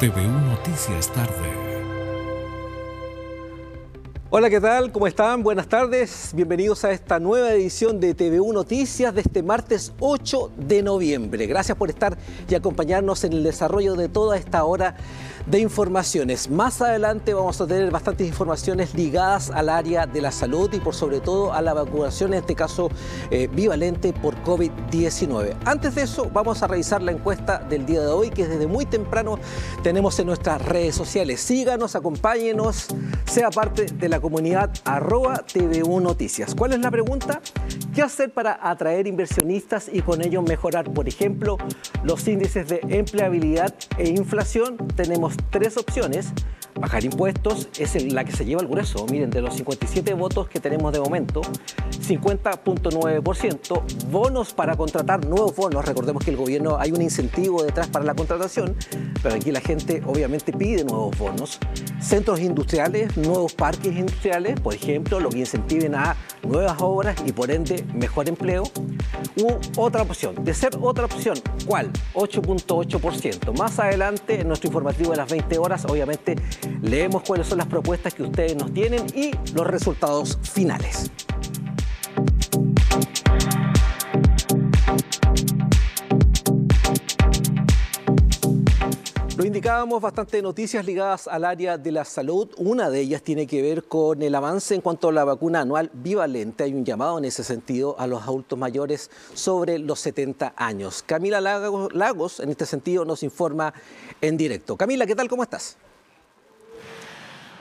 TVU Noticias Tarde. Hola, ¿qué tal? ¿Cómo están? Buenas tardes. Bienvenidos a esta nueva edición de TVU Noticias de este martes 8 de noviembre. Gracias por estar y acompañarnos en el desarrollo de toda esta hora de informaciones. Más adelante vamos a tener bastantes informaciones ligadas al área de la salud y por sobre todo a la vacunación, en este caso eh, bivalente por COVID-19. Antes de eso, vamos a revisar la encuesta del día de hoy que desde muy temprano tenemos en nuestras redes sociales. Síganos, acompáñenos, sea parte de la comunidad arroba TVU Noticias. ¿Cuál es la pregunta? ¿Qué hacer para atraer inversionistas y con ello mejorar, por ejemplo, los índices de empleabilidad e inflación? Tenemos tres opciones bajar impuestos es la que se lleva el grueso. Miren, de los 57 votos que tenemos de momento, 50.9%, bonos para contratar nuevos bonos. Recordemos que el gobierno hay un incentivo detrás para la contratación, pero aquí la gente obviamente pide nuevos bonos. Centros industriales, nuevos parques industriales, por ejemplo, lo que incentiven a nuevas obras y por ende mejor empleo. Otra opción, de ser otra opción, ¿cuál? 8.8%. Más adelante, en nuestro informativo de las 20 horas, obviamente leemos cuáles son las propuestas que ustedes nos tienen y los resultados finales. Lo indicábamos, bastante noticias ligadas al área de la salud. Una de ellas tiene que ver con el avance en cuanto a la vacuna anual bivalente. Hay un llamado en ese sentido a los adultos mayores sobre los 70 años. Camila Lagos, en este sentido, nos informa en directo. Camila, ¿qué tal? ¿Cómo estás?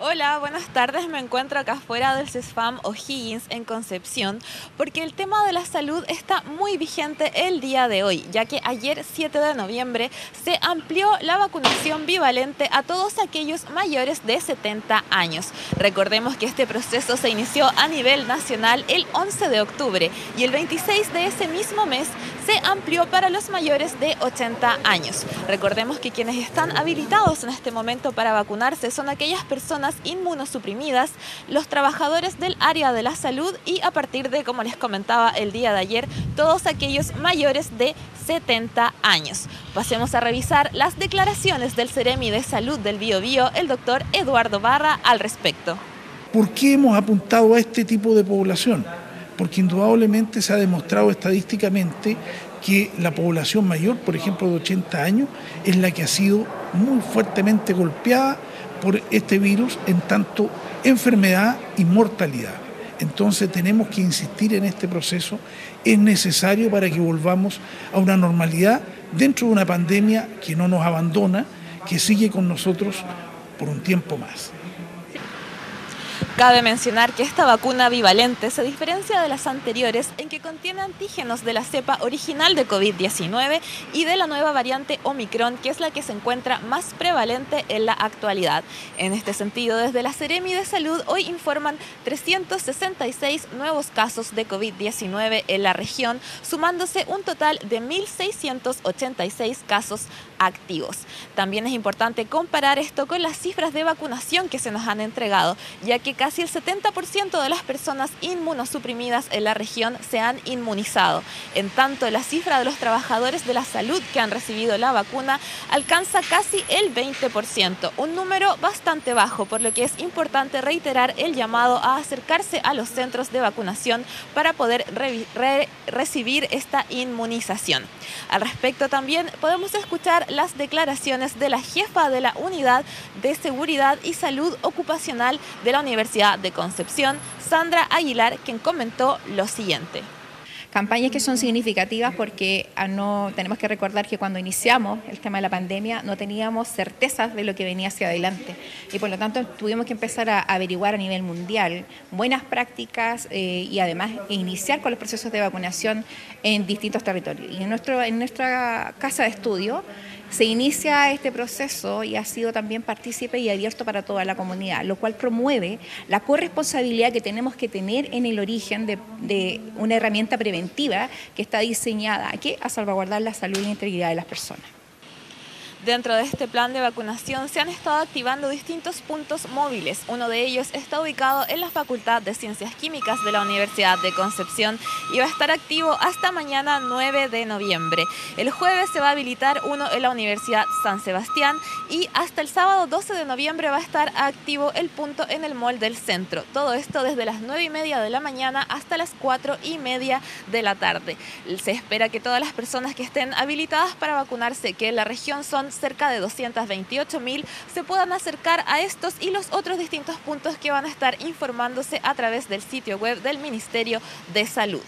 Hola, buenas tardes. Me encuentro acá afuera del CESFAM O'Higgins en Concepción porque el tema de la salud está muy vigente el día de hoy, ya que ayer 7 de noviembre se amplió la vacunación bivalente a todos aquellos mayores de 70 años. Recordemos que este proceso se inició a nivel nacional el 11 de octubre y el 26 de ese mismo mes se amplió para los mayores de 80 años. Recordemos que quienes están habilitados en este momento para vacunarse son aquellas personas inmunosuprimidas, los trabajadores del área de la salud y a partir de, como les comentaba el día de ayer, todos aquellos mayores de 70 años. Pasemos a revisar las declaraciones del Ceremi de Salud del Bio, Bio el doctor Eduardo Barra, al respecto. ¿Por qué hemos apuntado a este tipo de población? Porque indudablemente se ha demostrado estadísticamente que la población mayor, por ejemplo de 80 años, es la que ha sido muy fuertemente golpeada por este virus en tanto enfermedad y mortalidad. Entonces tenemos que insistir en este proceso, es necesario para que volvamos a una normalidad dentro de una pandemia que no nos abandona, que sigue con nosotros por un tiempo más. Cabe mencionar que esta vacuna bivalente se diferencia de las anteriores en que contiene antígenos de la cepa original de COVID-19 y de la nueva variante Omicron, que es la que se encuentra más prevalente en la actualidad. En este sentido, desde la Seremi de Salud hoy informan 366 nuevos casos de COVID-19 en la región, sumándose un total de 1.686 casos activos. También es importante comparar esto con las cifras de vacunación que se nos han entregado, ya que casi el 70% de las personas inmunosuprimidas en la región se han inmunizado. En tanto, la cifra de los trabajadores de la salud que han recibido la vacuna alcanza casi el 20%, un número bastante bajo, por lo que es importante reiterar el llamado a acercarse a los centros de vacunación para poder recibir esta inmunización. Al respecto también podemos escuchar las declaraciones de la jefa de la Unidad de Seguridad y Salud Ocupacional de la Universidad de Concepción, Sandra Aguilar, quien comentó lo siguiente campañas que son significativas porque ah, no tenemos que recordar que cuando iniciamos el tema de la pandemia no teníamos certezas de lo que venía hacia adelante y por lo tanto tuvimos que empezar a averiguar a nivel mundial buenas prácticas eh, y además iniciar con los procesos de vacunación en distintos territorios. Y en, nuestro, en nuestra casa de estudio se inicia este proceso y ha sido también partícipe y abierto para toda la comunidad, lo cual promueve la corresponsabilidad que tenemos que tener en el origen de, una herramienta preventiva que está diseñada aquí a salvaguardar la salud y la integridad de las personas. Dentro de este plan de vacunación se han estado activando distintos puntos móviles. Uno de ellos está ubicado en la Facultad de Ciencias Químicas de la Universidad de Concepción y va a estar activo hasta mañana 9 de noviembre. El jueves se va a habilitar uno en la Universidad San Sebastián y hasta el sábado 12 de noviembre va a estar activo el punto en el Mall del Centro. Todo esto desde las 9 y media de la mañana hasta las 4 y media de la tarde. Se espera que todas las personas que estén habilitadas para vacunarse, que en la región son cerca de 228 mil, se puedan acercar a estos y los otros distintos puntos que van a estar informándose a través del sitio web del Ministerio de Salud.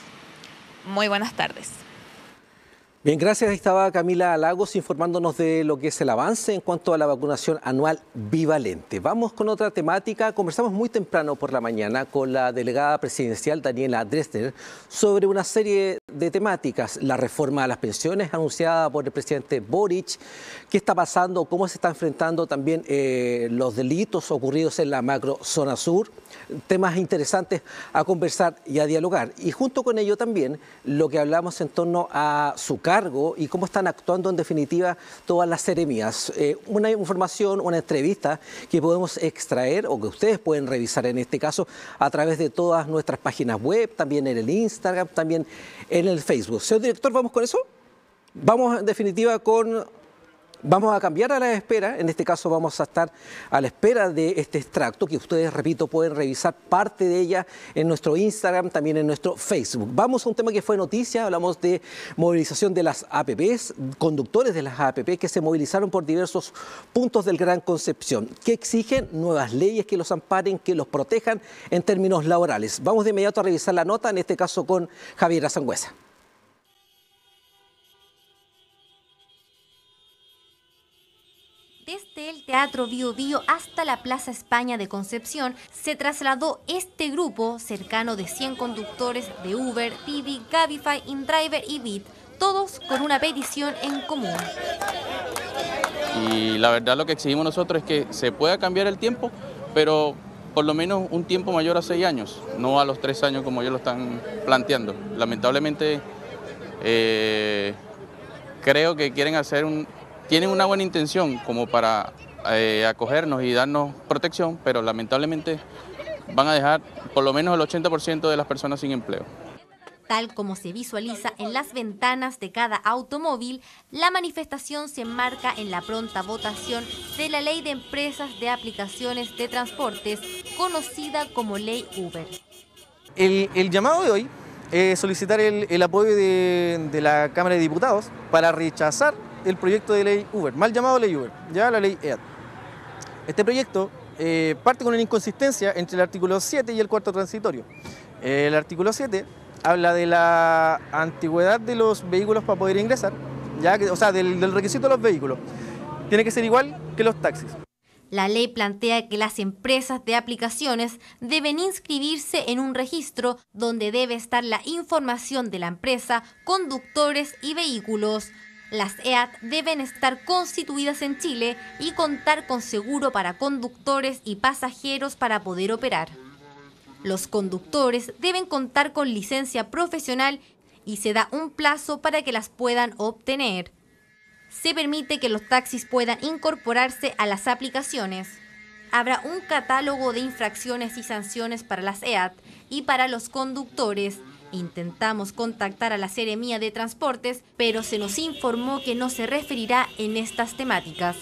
Muy buenas tardes. Bien, gracias. Ahí estaba Camila Lagos informándonos de lo que es el avance en cuanto a la vacunación anual bivalente. Vamos con otra temática. Conversamos muy temprano por la mañana con la delegada presidencial Daniela Dresner sobre una serie de temáticas. La reforma a las pensiones anunciada por el presidente Boric, qué está pasando, cómo se está enfrentando también eh, los delitos ocurridos en la macro zona sur, temas interesantes a conversar y a dialogar. Y junto con ello también lo que hablamos en torno a su cargo y cómo están actuando en definitiva todas las seremías. Eh, una información, una entrevista que podemos extraer o que ustedes pueden revisar en este caso a través de todas nuestras páginas web, también en el Instagram, también en el Facebook. Señor director, ¿vamos con eso? Vamos en definitiva con Vamos a cambiar a la espera, en este caso vamos a estar a la espera de este extracto que ustedes, repito, pueden revisar parte de ella en nuestro Instagram, también en nuestro Facebook. Vamos a un tema que fue noticia, hablamos de movilización de las APPs, conductores de las APP que se movilizaron por diversos puntos del Gran Concepción, que exigen nuevas leyes que los amparen, que los protejan en términos laborales. Vamos de inmediato a revisar la nota, en este caso con Javier Sangüesa. Desde el Teatro Bio Bio hasta la Plaza España de Concepción se trasladó este grupo cercano de 100 conductores de Uber, Didi, Cabify, InDriver y Bit, todos con una petición en común. Y la verdad lo que exigimos nosotros es que se pueda cambiar el tiempo, pero por lo menos un tiempo mayor a seis años, no a los tres años como ellos lo están planteando. Lamentablemente eh, creo que quieren hacer un, tienen una buena intención como para eh, acogernos y darnos protección, pero lamentablemente van a dejar por lo menos el 80% de las personas sin empleo. Tal como se visualiza en las ventanas de cada automóvil, la manifestación se enmarca en la pronta votación de la Ley de Empresas de Aplicaciones de Transportes, conocida como Ley Uber. El, llamado de hoy es solicitar el, apoyo de, de la Cámara de Diputados para rechazar el proyecto de ley Uber, mal llamado ley Uber, ya la ley EAD. Este proyecto eh, parte con una inconsistencia entre el artículo 7 y el cuarto transitorio. El artículo 7 habla de la antigüedad de los vehículos para poder ingresar, ya o sea, del, del requisito de los vehículos. Tiene que ser igual que los taxis. La ley plantea que las empresas de aplicaciones deben inscribirse en un registro donde debe estar la información de la empresa, conductores y vehículos. Las EAT deben estar constituidas en Chile y contar con seguro para conductores y pasajeros para poder operar. Los conductores deben contar con licencia profesional y se da un plazo para que las puedan obtener. Se permite que los taxis puedan incorporarse a las aplicaciones. Habrá un catálogo de infracciones y sanciones para las EAT y para los conductores Intentamos contactar a la Seremía de Transportes, pero se nos informó que no se referirá en estas temáticas.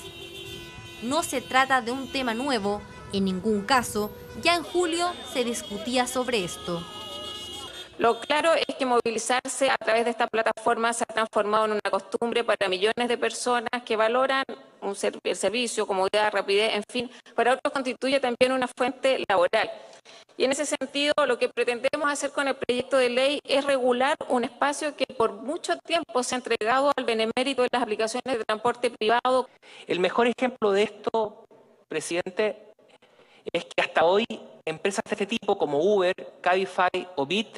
No se trata de un tema nuevo, en ningún caso, ya en julio se discutía sobre esto. Lo claro es que movilizarse a través de esta plataforma se ha transformado en una costumbre para millones de personas que valoran un el servicio, comodidad, rapidez, en fin, para otros constituye también una fuente laboral. Y en ese sentido, lo que pretendemos hacer con el proyecto de ley es regular un espacio que por mucho tiempo se ha entregado al benemérito de las aplicaciones de transporte privado. El mejor ejemplo de esto, presidente, es que hasta hoy empresas de este tipo como Uber, Cabify o Bit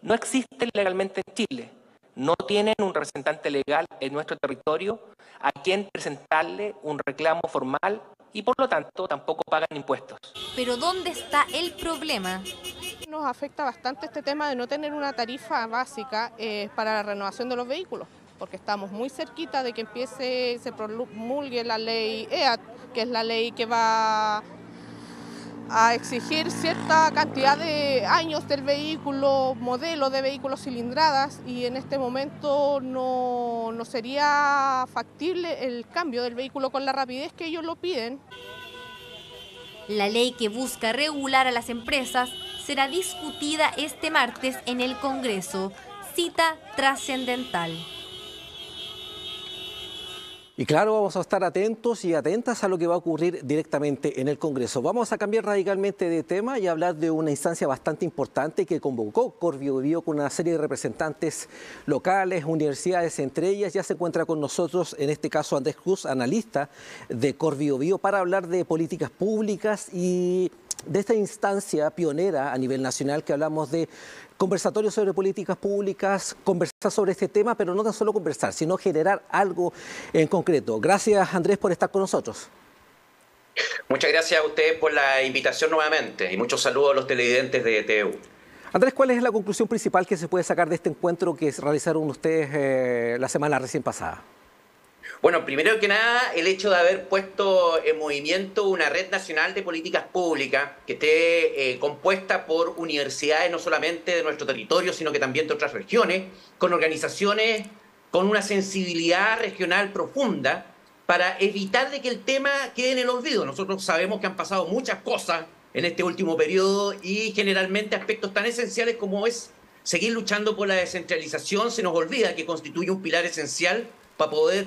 no existen legalmente en Chile. No tienen un representante legal en nuestro territorio a quien presentarle un reclamo formal y por lo tanto tampoco pagan impuestos. Pero ¿dónde está el problema? Nos afecta bastante este tema de no tener una tarifa básica eh, para la renovación de los vehículos porque estamos muy cerquita de que empiece, se promulgue la ley EAT, que es la ley que va a exigir cierta cantidad de años del vehículo, modelo de vehículos cilindradas y en este momento no, no sería factible el cambio del vehículo con la rapidez que ellos lo piden. La ley que busca regular a las empresas será discutida este martes en el Congreso. Cita trascendental. Y claro, vamos a estar atentos y atentas a lo que va a ocurrir directamente en el Congreso. Vamos a cambiar radicalmente de tema y hablar de una instancia bastante importante que convocó Corvio Bio con una serie de representantes locales, universidades, entre ellas ya se encuentra con nosotros, en este caso Andrés Cruz, analista de Corvio Bio, para hablar de políticas públicas y de esta instancia pionera a nivel nacional que hablamos de conversatorios sobre políticas públicas, conversar sobre este tema, pero no tan solo conversar, sino generar algo en concreto. Gracias Andrés por estar con nosotros. Muchas gracias a ustedes por la invitación nuevamente y muchos saludos a los televidentes de TU. Andrés, ¿cuál es la conclusión principal que se puede sacar de este encuentro que realizaron ustedes eh, la semana recién pasada? Bueno, primero que nada, el hecho de haber puesto en movimiento una red nacional de políticas públicas que esté eh, compuesta por universidades no solamente de nuestro territorio, sino que también de otras regiones, con organizaciones con una sensibilidad regional profunda para evitar de que el tema quede en el olvido. Nosotros sabemos que han pasado muchas cosas en este último periodo y generalmente aspectos tan esenciales como es seguir luchando por la descentralización se nos olvida que constituye un pilar esencial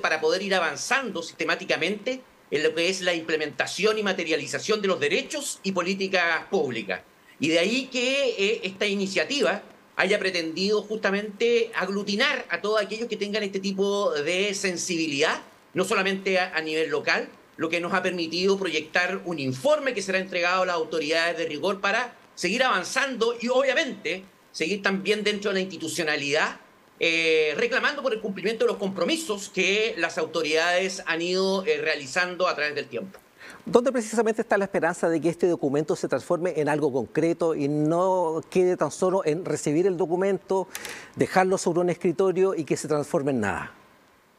para poder, ir avanzando sistemáticamente en lo que es la implementación y materialización de los derechos y políticas públicas. Y de ahí que eh, esta iniciativa haya pretendido justamente aglutinar a todos aquellos que tengan este tipo de sensibilidad, no solamente a, a nivel local, lo que nos ha permitido proyectar un informe que será entregado a las autoridades de rigor para seguir avanzando y obviamente seguir también dentro de la institucionalidad eh, reclamando por el cumplimiento de los compromisos que las autoridades han ido eh, realizando a través del tiempo. ¿Dónde precisamente está la esperanza de que este documento se transforme en algo concreto y no quede tan solo en recibir el documento, dejarlo sobre un escritorio y que se transforme en nada?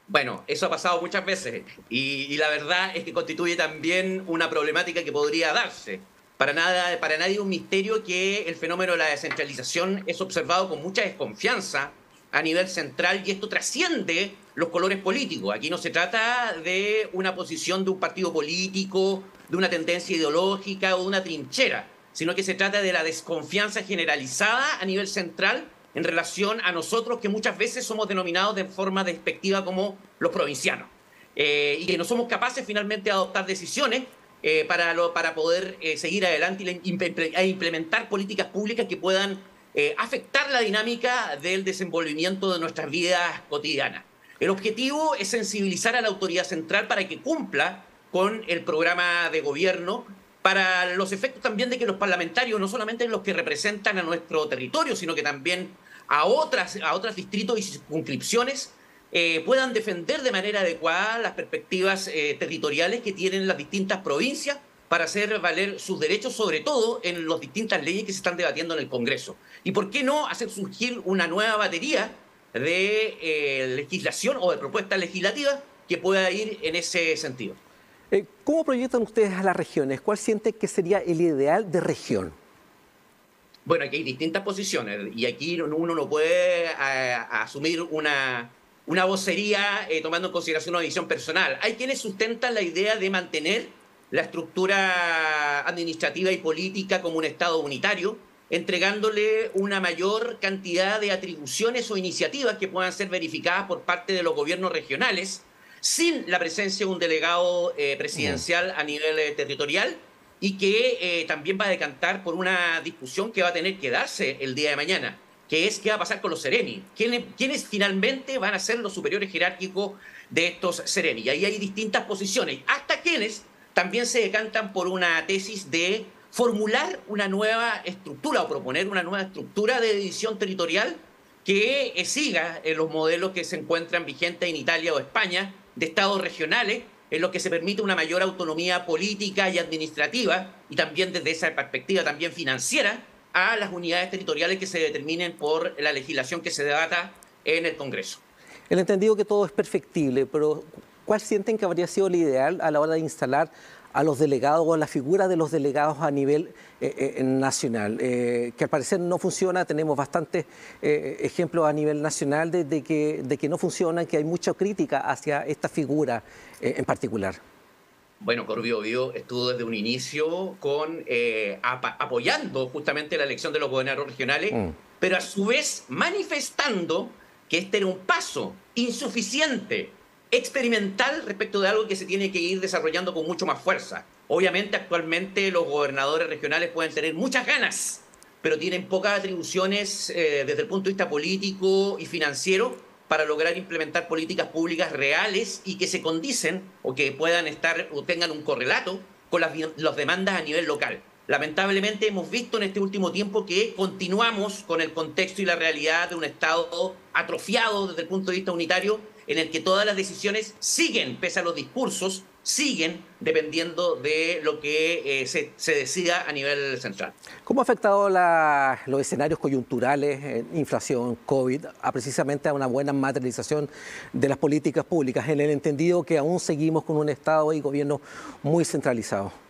Bueno, eso ha pasado muchas veces y, y la verdad es que constituye también una problemática que podría darse. Para, nada, para nadie es un misterio que el fenómeno de la descentralización es observado con mucha desconfianza a nivel central y esto trasciende los colores políticos. Aquí no se trata de una posición de un partido político, de una tendencia ideológica o de una trinchera, sino que se trata de la desconfianza generalizada a nivel central en relación a nosotros que muchas veces somos denominados de forma despectiva como los provincianos. Eh, y que no somos capaces finalmente de adoptar decisiones eh, para, para poder eh, seguir adelante e implementar políticas públicas que puedan eh, afectar la dinámica del desenvolvimiento de nuestras vidas cotidianas. El objetivo es sensibilizar a la autoridad central para que cumpla con el programa de gobierno para los efectos también de que los parlamentarios, no solamente los que representan a nuestro territorio, sino que también a otras, a otros distritos y circunscripciones, eh, puedan defender de manera adecuada las perspectivas eh, territoriales que tienen las distintas provincias para hacer valer sus derechos, sobre todo en las distintas leyes que se están debatiendo en el Congreso. ¿Y por qué no hacer surgir una nueva batería de eh, legislación o de propuestas legislativas que pueda ir en ese sentido? Eh, ¿Cómo proyectan ustedes a las regiones? ¿Cuál siente que sería el ideal de región? Bueno, aquí hay distintas posiciones y aquí uno no puede asumir una, una vocería eh, tomando en consideración una visión personal. Hay quienes sustentan la idea de mantener la estructura administrativa y política como un Estado unitario, entregándole una mayor cantidad de atribuciones o iniciativas que puedan ser verificadas por parte de los gobiernos regionales, sin la presencia de un delegado eh, presidencial a nivel eh, territorial y que eh, también va a decantar por una discusión que va a tener que darse el día de mañana, que es qué va a pasar con los seremi, quiénes, quiénes finalmente van a ser los superiores jerárquicos de estos seremi. Y ahí hay distintas posiciones, hasta quienes también se decantan por una tesis de formular una nueva estructura o proponer una nueva estructura de división territorial que siga en los modelos que se encuentran vigentes en Italia o España, de estados regionales, en los que se permite una mayor autonomía política y administrativa, y también desde esa perspectiva también financiera, a las unidades territoriales que se determinen por la legislación que se debata en el Congreso. El entendido que todo es perfectible, pero ¿cuál sienten que habría sido el ideal a la hora de instalar a los delegados o a la figura de los delegados a nivel eh, eh, nacional, eh, que al parecer no funciona, tenemos bastantes ejemplos a nivel nacional de, que, de que no funciona, que hay mucha crítica hacia esta figura en particular. Bueno, Corbio Bio estuvo desde un inicio con apoyando justamente la elección de los gobernadores regionales, mm. pero a su vez manifestando que este era un paso insuficiente experimental respecto de algo que se tiene que ir desarrollando con mucho más fuerza. Obviamente actualmente los gobernadores regionales pueden tener muchas ganas, pero tienen pocas atribuciones eh, desde el punto de vista político y financiero para lograr implementar políticas públicas reales y que se condicen o que puedan estar o tengan un correlato con las, las demandas a nivel local. Lamentablemente hemos visto en este último tiempo que continuamos con el contexto y la realidad de un Estado atrofiado desde el punto de vista unitario en el que todas las decisiones siguen, pese a los discursos, siguen dependiendo de lo que eh, se, decida a nivel central. ¿Cómo ha afectado los escenarios coyunturales, eh, inflación, COVID, a precisamente a una buena materialización de las políticas públicas, en el entendido que aún seguimos con un Estado y gobierno muy centralizado?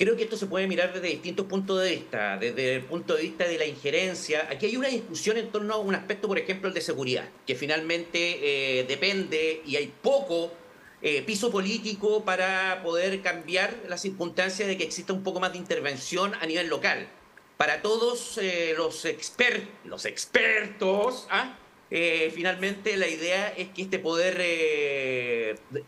Creo que esto se puede mirar desde distintos puntos de vista, desde el punto de vista de la injerencia. Aquí hay una discusión en torno a un aspecto, por ejemplo, el de seguridad, que finalmente eh, depende y hay poco eh, piso político para poder cambiar la circunstancia de que exista un poco más de intervención a nivel local. Para todos eh, los, los expertos, ¿ah? finalmente la idea es que este poder,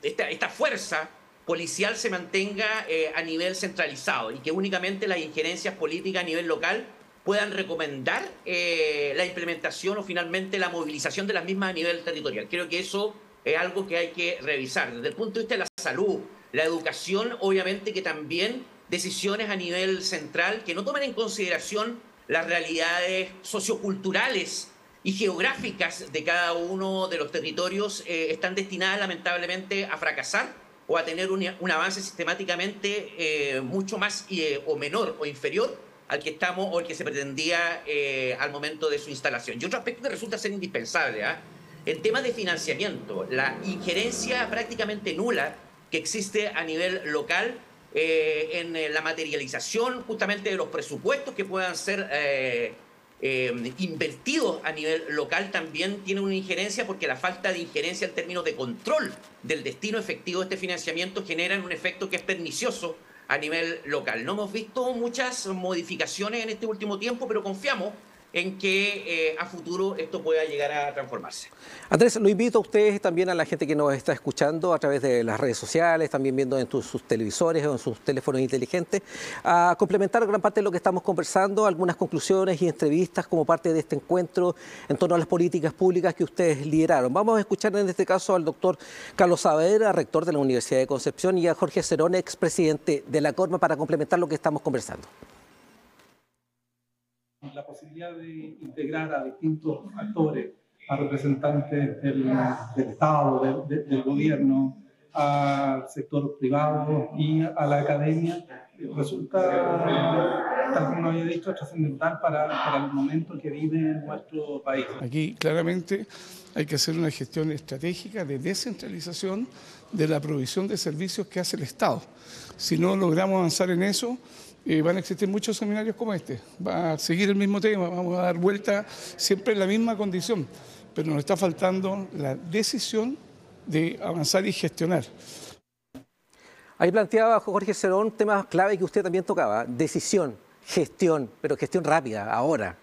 esta fuerza, policial se mantenga eh, a nivel centralizado y que únicamente las injerencias políticas a nivel local puedan recomendar eh, la implementación o finalmente la movilización de las mismas a nivel territorial. Creo que eso es algo que hay que revisar. Desde el punto de vista de la salud, la educación, obviamente que también decisiones a nivel central que no tomen en consideración las realidades socioculturales y geográficas de cada uno de los territorios eh, están destinadas lamentablemente a fracasar o a tener un, avance sistemáticamente eh, mucho más eh, o menor o inferior al que estamos o al que se pretendía eh, al momento de su instalación. Y otro aspecto que resulta ser indispensable, ¿ah? en temas de financiamiento, la injerencia prácticamente nula que existe a nivel local en la materialización justamente de los presupuestos que puedan ser eh, invertidos a nivel local también tiene una injerencia porque la falta de injerencia en términos de control del destino efectivo de este financiamiento genera un efecto que es pernicioso a nivel local. No hemos visto muchas modificaciones en este último tiempo, pero confiamos en que eh, a futuro esto pueda llegar a transformarse. Andrés, lo invito a ustedes también a la gente que nos está escuchando a través de las redes sociales, también viendo en sus televisores o en sus teléfonos inteligentes, a complementar gran parte de lo que estamos conversando, algunas conclusiones y entrevistas como parte de este encuentro en torno a las políticas públicas que ustedes lideraron. Vamos a escuchar en este caso al doctor Carlos Saavedra, rector de la Universidad de Concepción, y a Jorge Cerón, expresidente de la Corma, para complementar lo que estamos conversando la posibilidad de integrar a distintos actores, a representantes del, Estado, del gobierno, al sector privado y a la academia, resulta, tal como había dicho, trascendental para, para el momento que vive nuestro país. Aquí claramente hay que hacer una gestión estratégica de descentralización de la provisión de servicios que hace el Estado. Si no logramos avanzar en eso, eh, van a existir muchos seminarios como este. Va a seguir el mismo tema, vamos a dar vuelta siempre en la misma condición, pero nos está faltando la decisión de avanzar y gestionar. Ahí planteaba Jorge Cerón temas clave que usted también tocaba, decisión, gestión, pero gestión rápida, ahora.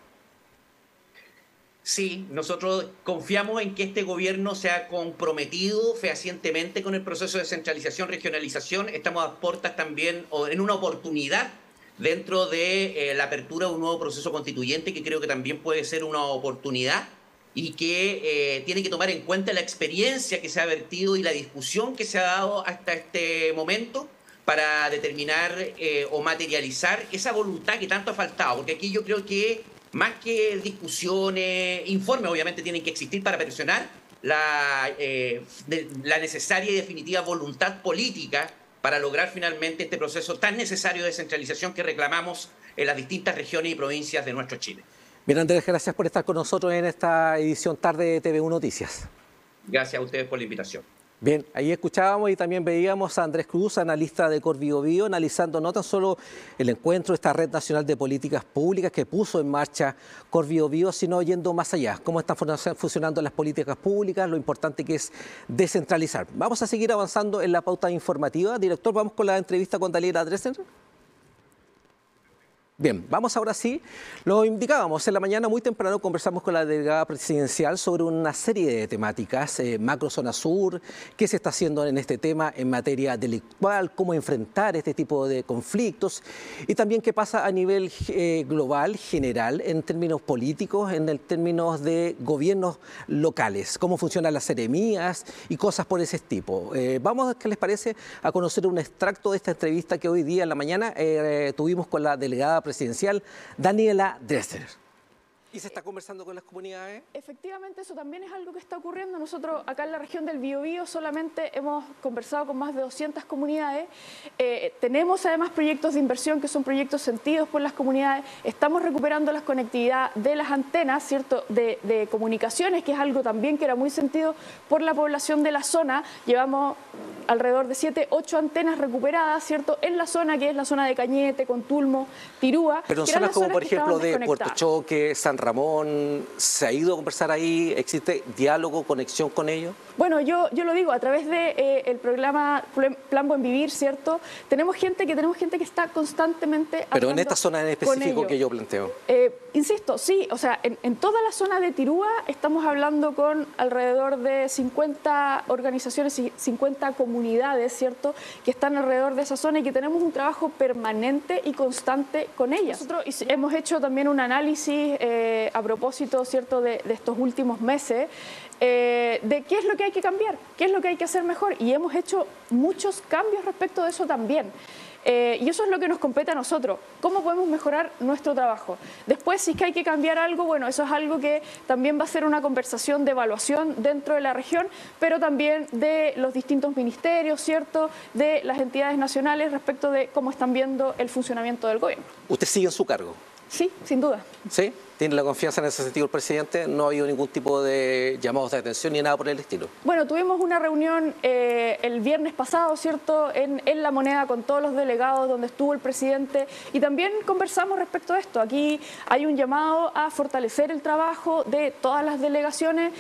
Sí, nosotros confiamos en que este gobierno se ha comprometido fehacientemente con el proceso de centralización, regionalización. Estamos a puertas también o en una oportunidad dentro de eh, la apertura de un nuevo proceso constituyente que creo que también puede ser una oportunidad y que eh, tiene que tomar en cuenta la experiencia que se ha vertido y la discusión que se ha dado hasta este momento para determinar eh, o materializar esa voluntad que tanto ha faltado, porque aquí yo creo que más que discusiones, informes obviamente tienen que existir para presionar la, la necesaria y definitiva voluntad política para lograr finalmente este proceso tan necesario de descentralización que reclamamos en las distintas regiones y provincias de nuestro Chile. Bien, Andrés, gracias por estar con nosotros en esta edición tarde de TV1 Noticias. Gracias a ustedes por la invitación. Bien, ahí escuchábamos y también veíamos a Andrés Cruz, analista de Corvio analizando no tan solo el encuentro esta Red Nacional de Políticas Públicas que puso en marcha Corvio sino yendo más allá, cómo están funcionando las políticas públicas, lo importante que es descentralizar. Vamos a seguir avanzando en la pauta informativa. Director, vamos con la entrevista con Daliela Dresser. Bien, vamos ahora sí. Lo indicábamos en la mañana muy temprano, conversamos con la delegada presidencial sobre una serie de temáticas, eh, macro zona sur, qué se está haciendo en este tema en materia delictual, cómo enfrentar este tipo de conflictos y también qué pasa a nivel eh, global, general, en términos políticos, en términos de gobiernos locales, cómo funcionan las seremías y cosas por ese tipo. Eh, vamos, ¿qué les parece? A conocer un extracto de esta entrevista que hoy día en la mañana tuvimos con la delegada presidencial presidencial, Daniela Dresser. ¿Y se está conversando con las comunidades? Efectivamente, eso también es algo que está ocurriendo. Nosotros acá en la región del Biobío solamente hemos conversado con más de 200 comunidades. Eh, tenemos además proyectos de inversión que son proyectos sentidos por las comunidades. Estamos recuperando la conectividad de las antenas, ¿cierto? De, de comunicaciones, que es algo también que era muy sentido por la población de la zona. Llevamos alrededor de 7, 8 antenas recuperadas, ¿cierto? En la zona que es la zona de Cañete, Contulmo, Tirúa. Pero en zonas como, por ejemplo, de Puerto Choque, San Ramón, ¿se ha ido a conversar ahí? ¿Existe diálogo, conexión con ellos? Bueno, yo, yo lo digo, a través del de, eh, programa Plan Buen Vivir, ¿cierto? Tenemos gente que tenemos gente que está constantemente Pero en esta zona en específico que yo planteo. Eh, insisto, sí, o sea, en, en, toda la zona de Tirúa estamos hablando con alrededor de 50 organizaciones y 50 comunidades, ¿cierto? Que están alrededor de esa zona y que tenemos un trabajo permanente y constante con ellas. Nosotros hemos hecho también un análisis eh, a propósito, ¿cierto?, de, de estos últimos meses. Eh, de qué es lo que hay que cambiar, qué es lo que hay que hacer mejor. Y hemos hecho muchos cambios respecto de eso también. Eh, y eso es lo que nos compete a nosotros. ¿Cómo podemos mejorar nuestro trabajo? Después, si es que hay que cambiar algo, bueno, eso es algo que también va a ser una conversación de evaluación dentro de la región, pero también de los distintos ministerios, ¿cierto? De las entidades nacionales respecto de cómo están viendo el funcionamiento del gobierno. ¿Usted sigue en su cargo? Sí, sin duda. ¿Sí? ¿Tiene la confianza en ese sentido el presidente? ¿No ha habido ningún tipo de llamados de atención ni nada por el estilo? Bueno, tuvimos una reunión eh, el viernes pasado, ¿cierto?, en, en, La Moneda con todos los delegados donde estuvo el presidente y también conversamos respecto a esto. Aquí hay un llamado a fortalecer el trabajo de todas las delegaciones.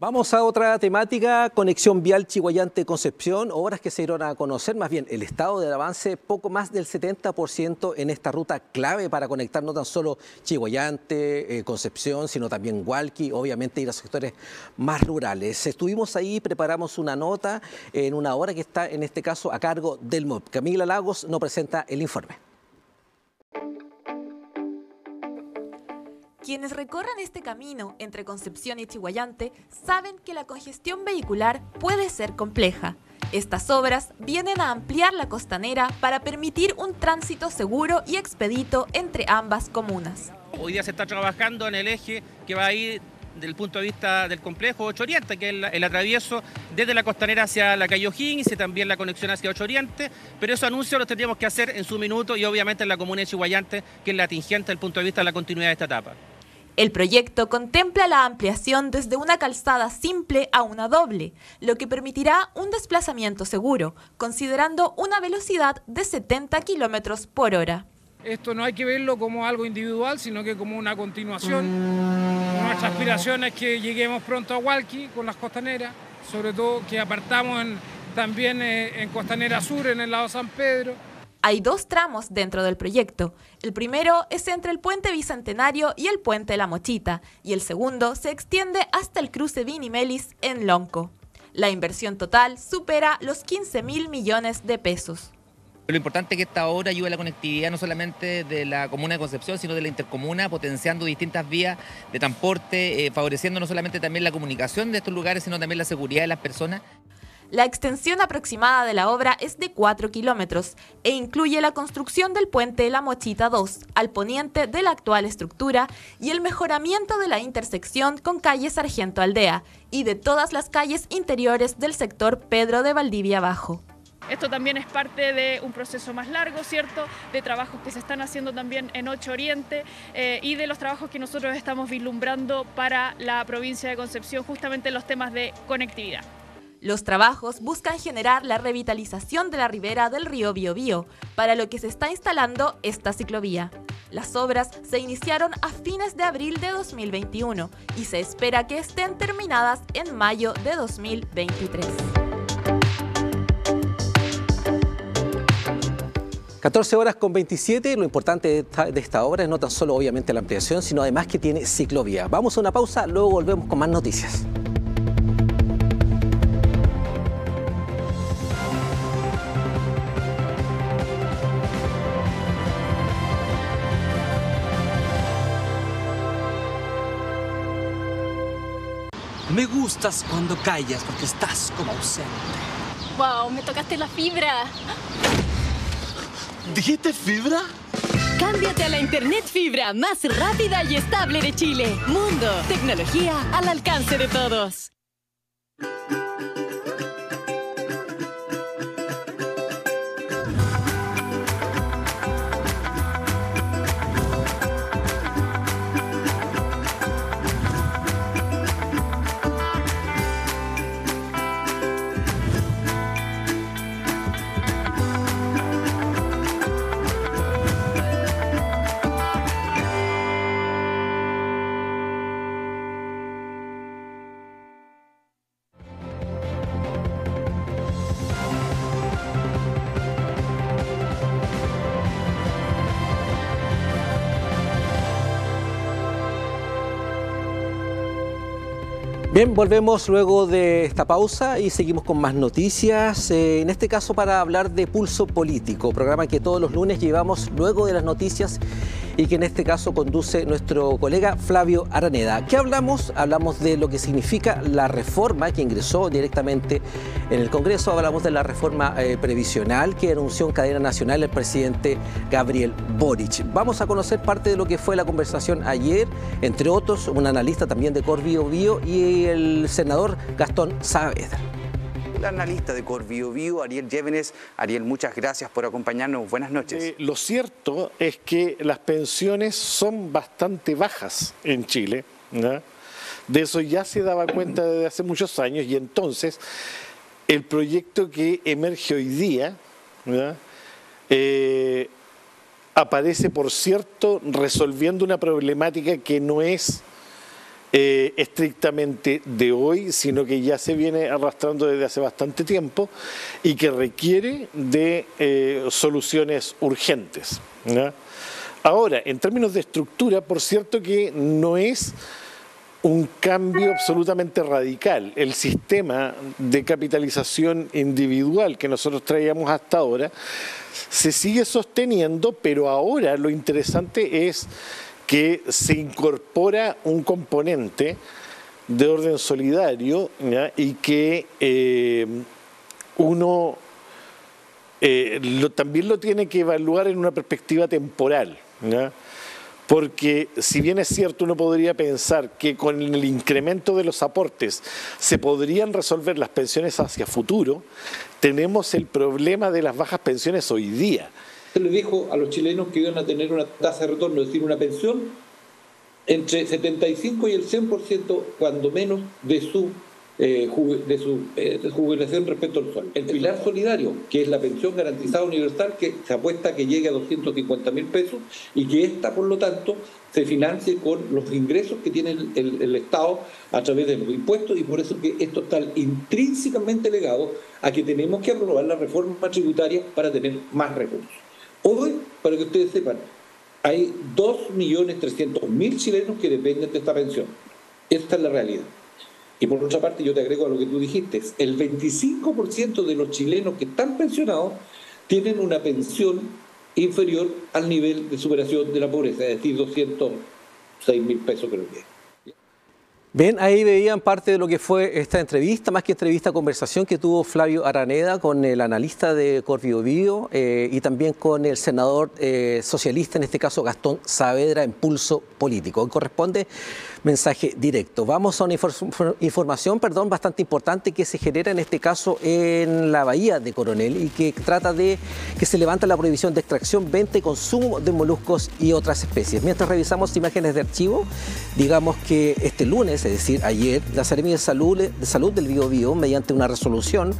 Vamos a otra temática, conexión vial Chihuayante-Concepción, obras que se dieron a conocer, más bien el estado del avance, poco más del 70% en esta ruta clave para conectar no tan solo Chihuayante, eh, Concepción, sino también Hualqui, obviamente, y los sectores más rurales. Estuvimos ahí, preparamos una nota en una hora que está, en este caso, a cargo del MOP. Camila Lagos nos presenta el informe. Quienes recorran este camino entre Concepción y Chihuayante saben que la congestión vehicular puede ser compleja. Estas obras vienen a ampliar la costanera para permitir un tránsito seguro y expedito entre ambas comunas. Hoy día se está trabajando en el eje que va a ir del punto de vista del complejo 8 Oriente, que es el, atravieso desde la costanera hacia la calle O'Higgins y también la conexión hacia 8 Oriente, pero esos anuncios los tendríamos que hacer en su minuto y obviamente en la comuna de Chihuayante, que es la atingente desde el punto de vista de la continuidad de esta etapa. El proyecto contempla la ampliación desde una calzada simple a una doble, lo que permitirá un desplazamiento seguro, considerando una velocidad de 70 kilómetros por hora. Esto no hay que verlo como algo individual, sino que como una continuación. Nuestra aspiración es que lleguemos pronto a Hualqui con las costaneras, sobre todo que apartamos en, también eh, en Costanera Sur, en el lado San Pedro. Hay dos tramos dentro del proyecto. El primero es entre el puente Bicentenario y el puente La Mochita, y el segundo se extiende hasta el cruce Vinimelis en Lonco. La inversión total supera los 15 mil millones de pesos. Lo importante es que esta obra ayude a la conectividad no solamente de la comuna de Concepción, sino de la intercomuna, potenciando distintas vías de transporte, eh, favoreciendo no solamente también la comunicación de estos lugares, sino también la seguridad de las personas. La extensión aproximada de la obra es de 4 kilómetros e incluye la construcción del puente La Mochita 2 al poniente de la actual estructura y el mejoramiento de la intersección con calle Sargento Aldea y de todas las calles interiores del sector Pedro de Valdivia Bajo. Esto también es parte de un proceso más largo, ¿cierto? De trabajos que se están haciendo también en Ocho Oriente eh, y de los trabajos que nosotros estamos vislumbrando para la provincia de Concepción, justamente en los temas de conectividad. Los trabajos buscan generar la revitalización de la ribera del río Biobío, para lo que se está instalando esta ciclovía. Las obras se iniciaron a fines de abril de 2021 y se espera que estén terminadas en mayo de 2023. 14 horas con 27, lo importante de esta, de esta, obra es no tan solo obviamente la ampliación, sino además que tiene ciclovía. Vamos a una pausa, luego volvemos con más noticias. Me gustas cuando callas porque estás como ausente. Wow, me tocaste la fibra. ¿Dijiste fibra? Cámbiate a la internet fibra más rápida y estable de Chile. Mundo, tecnología al alcance de todos. Bien, volvemos luego de esta pausa y seguimos con más noticias. Eh, en este caso para hablar de Pulso Político, programa que todos los lunes llevamos luego de las noticias y que en este caso conduce nuestro colega Flavio Araneda. ¿Qué hablamos? Hablamos de lo que significa la reforma que ingresó directamente en el Congreso. Hablamos de la reforma eh, previsional que anunció en cadena nacional el presidente Gabriel Boric. Vamos a conocer parte de lo que fue la conversación ayer, entre otros, un analista también de Corbio Bio y el senador Gastón Saavedra el analista de Corbio Bio, Ariel Llévenes. Ariel, muchas gracias por acompañarnos. Buenas noches. Eh, lo cierto es que las pensiones son bastante bajas en Chile. De eso ya se daba cuenta desde hace muchos años y entonces el proyecto que emerge hoy día eh, aparece, por cierto, resolviendo una problemática que no es eh, estrictamente de hoy, sino que ya se viene arrastrando desde hace bastante tiempo y que requiere de eh, soluciones urgentes. Ahora, en términos de estructura, por cierto que no es un cambio absolutamente radical. El sistema de capitalización individual que nosotros traíamos hasta ahora se sigue sosteniendo, pero ahora lo interesante es que se incorpora un componente de orden solidario y que eh, uno eh, también lo tiene que evaluar en una perspectiva temporal. Porque si bien es cierto, uno podría pensar que con el incremento de los aportes se podrían resolver las pensiones hacia futuro, tenemos el problema de las bajas pensiones hoy día se les dijo a los chilenos que iban a tener una tasa de retorno, es decir, una pensión entre 75 y el 100% cuando menos de su, eh, de su eh, jubilación respecto al sueldo. El pilar solidario, que es la pensión garantizada universal, que se apuesta que llegue a 250 mil pesos y que esta, por lo tanto, se financie con los ingresos que tiene el, el, Estado a través de los impuestos y por eso que esto está intrínsecamente legado a que tenemos que aprobar la reforma tributaria para tener más recursos. Hoy, para que ustedes sepan, hay 2.300.000 chilenos que dependen de esta pensión. Esta es la realidad. Y por otra parte, yo te agrego a lo que tú dijiste, el 25% de los chilenos que están pensionados tienen una pensión inferior al nivel de superación de la pobreza, es decir, 206 mil pesos creo que Bien, ahí veían parte de lo que fue esta entrevista, más que entrevista, conversación que tuvo Flavio Araneda con el analista de Corvio Bio eh, y también con el senador eh, socialista, en este caso Gastón Saavedra, en Pulso Político. Corresponde mensaje directo. Vamos a una información perdón, bastante importante que se genera en este caso en la bahía de Coronel y que trata de que se levanta la prohibición de extracción, venta y consumo de moluscos y otras especies. Mientras revisamos imágenes de archivo, digamos que este lunes, es decir, ayer, la Seremi de Salud, de Salud del Bio Bio, mediante una resolución,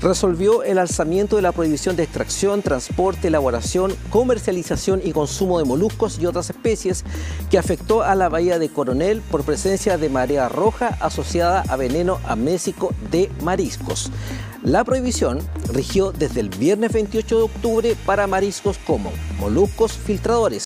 resolvió el alzamiento de la prohibición de extracción, transporte, elaboración, comercialización y consumo de moluscos y otras especies que afectó a la bahía de Coronel por presencia de marea roja asociada a veneno amésico de mariscos. La prohibición rigió desde el viernes 28 de octubre para mariscos como moluscos filtradores.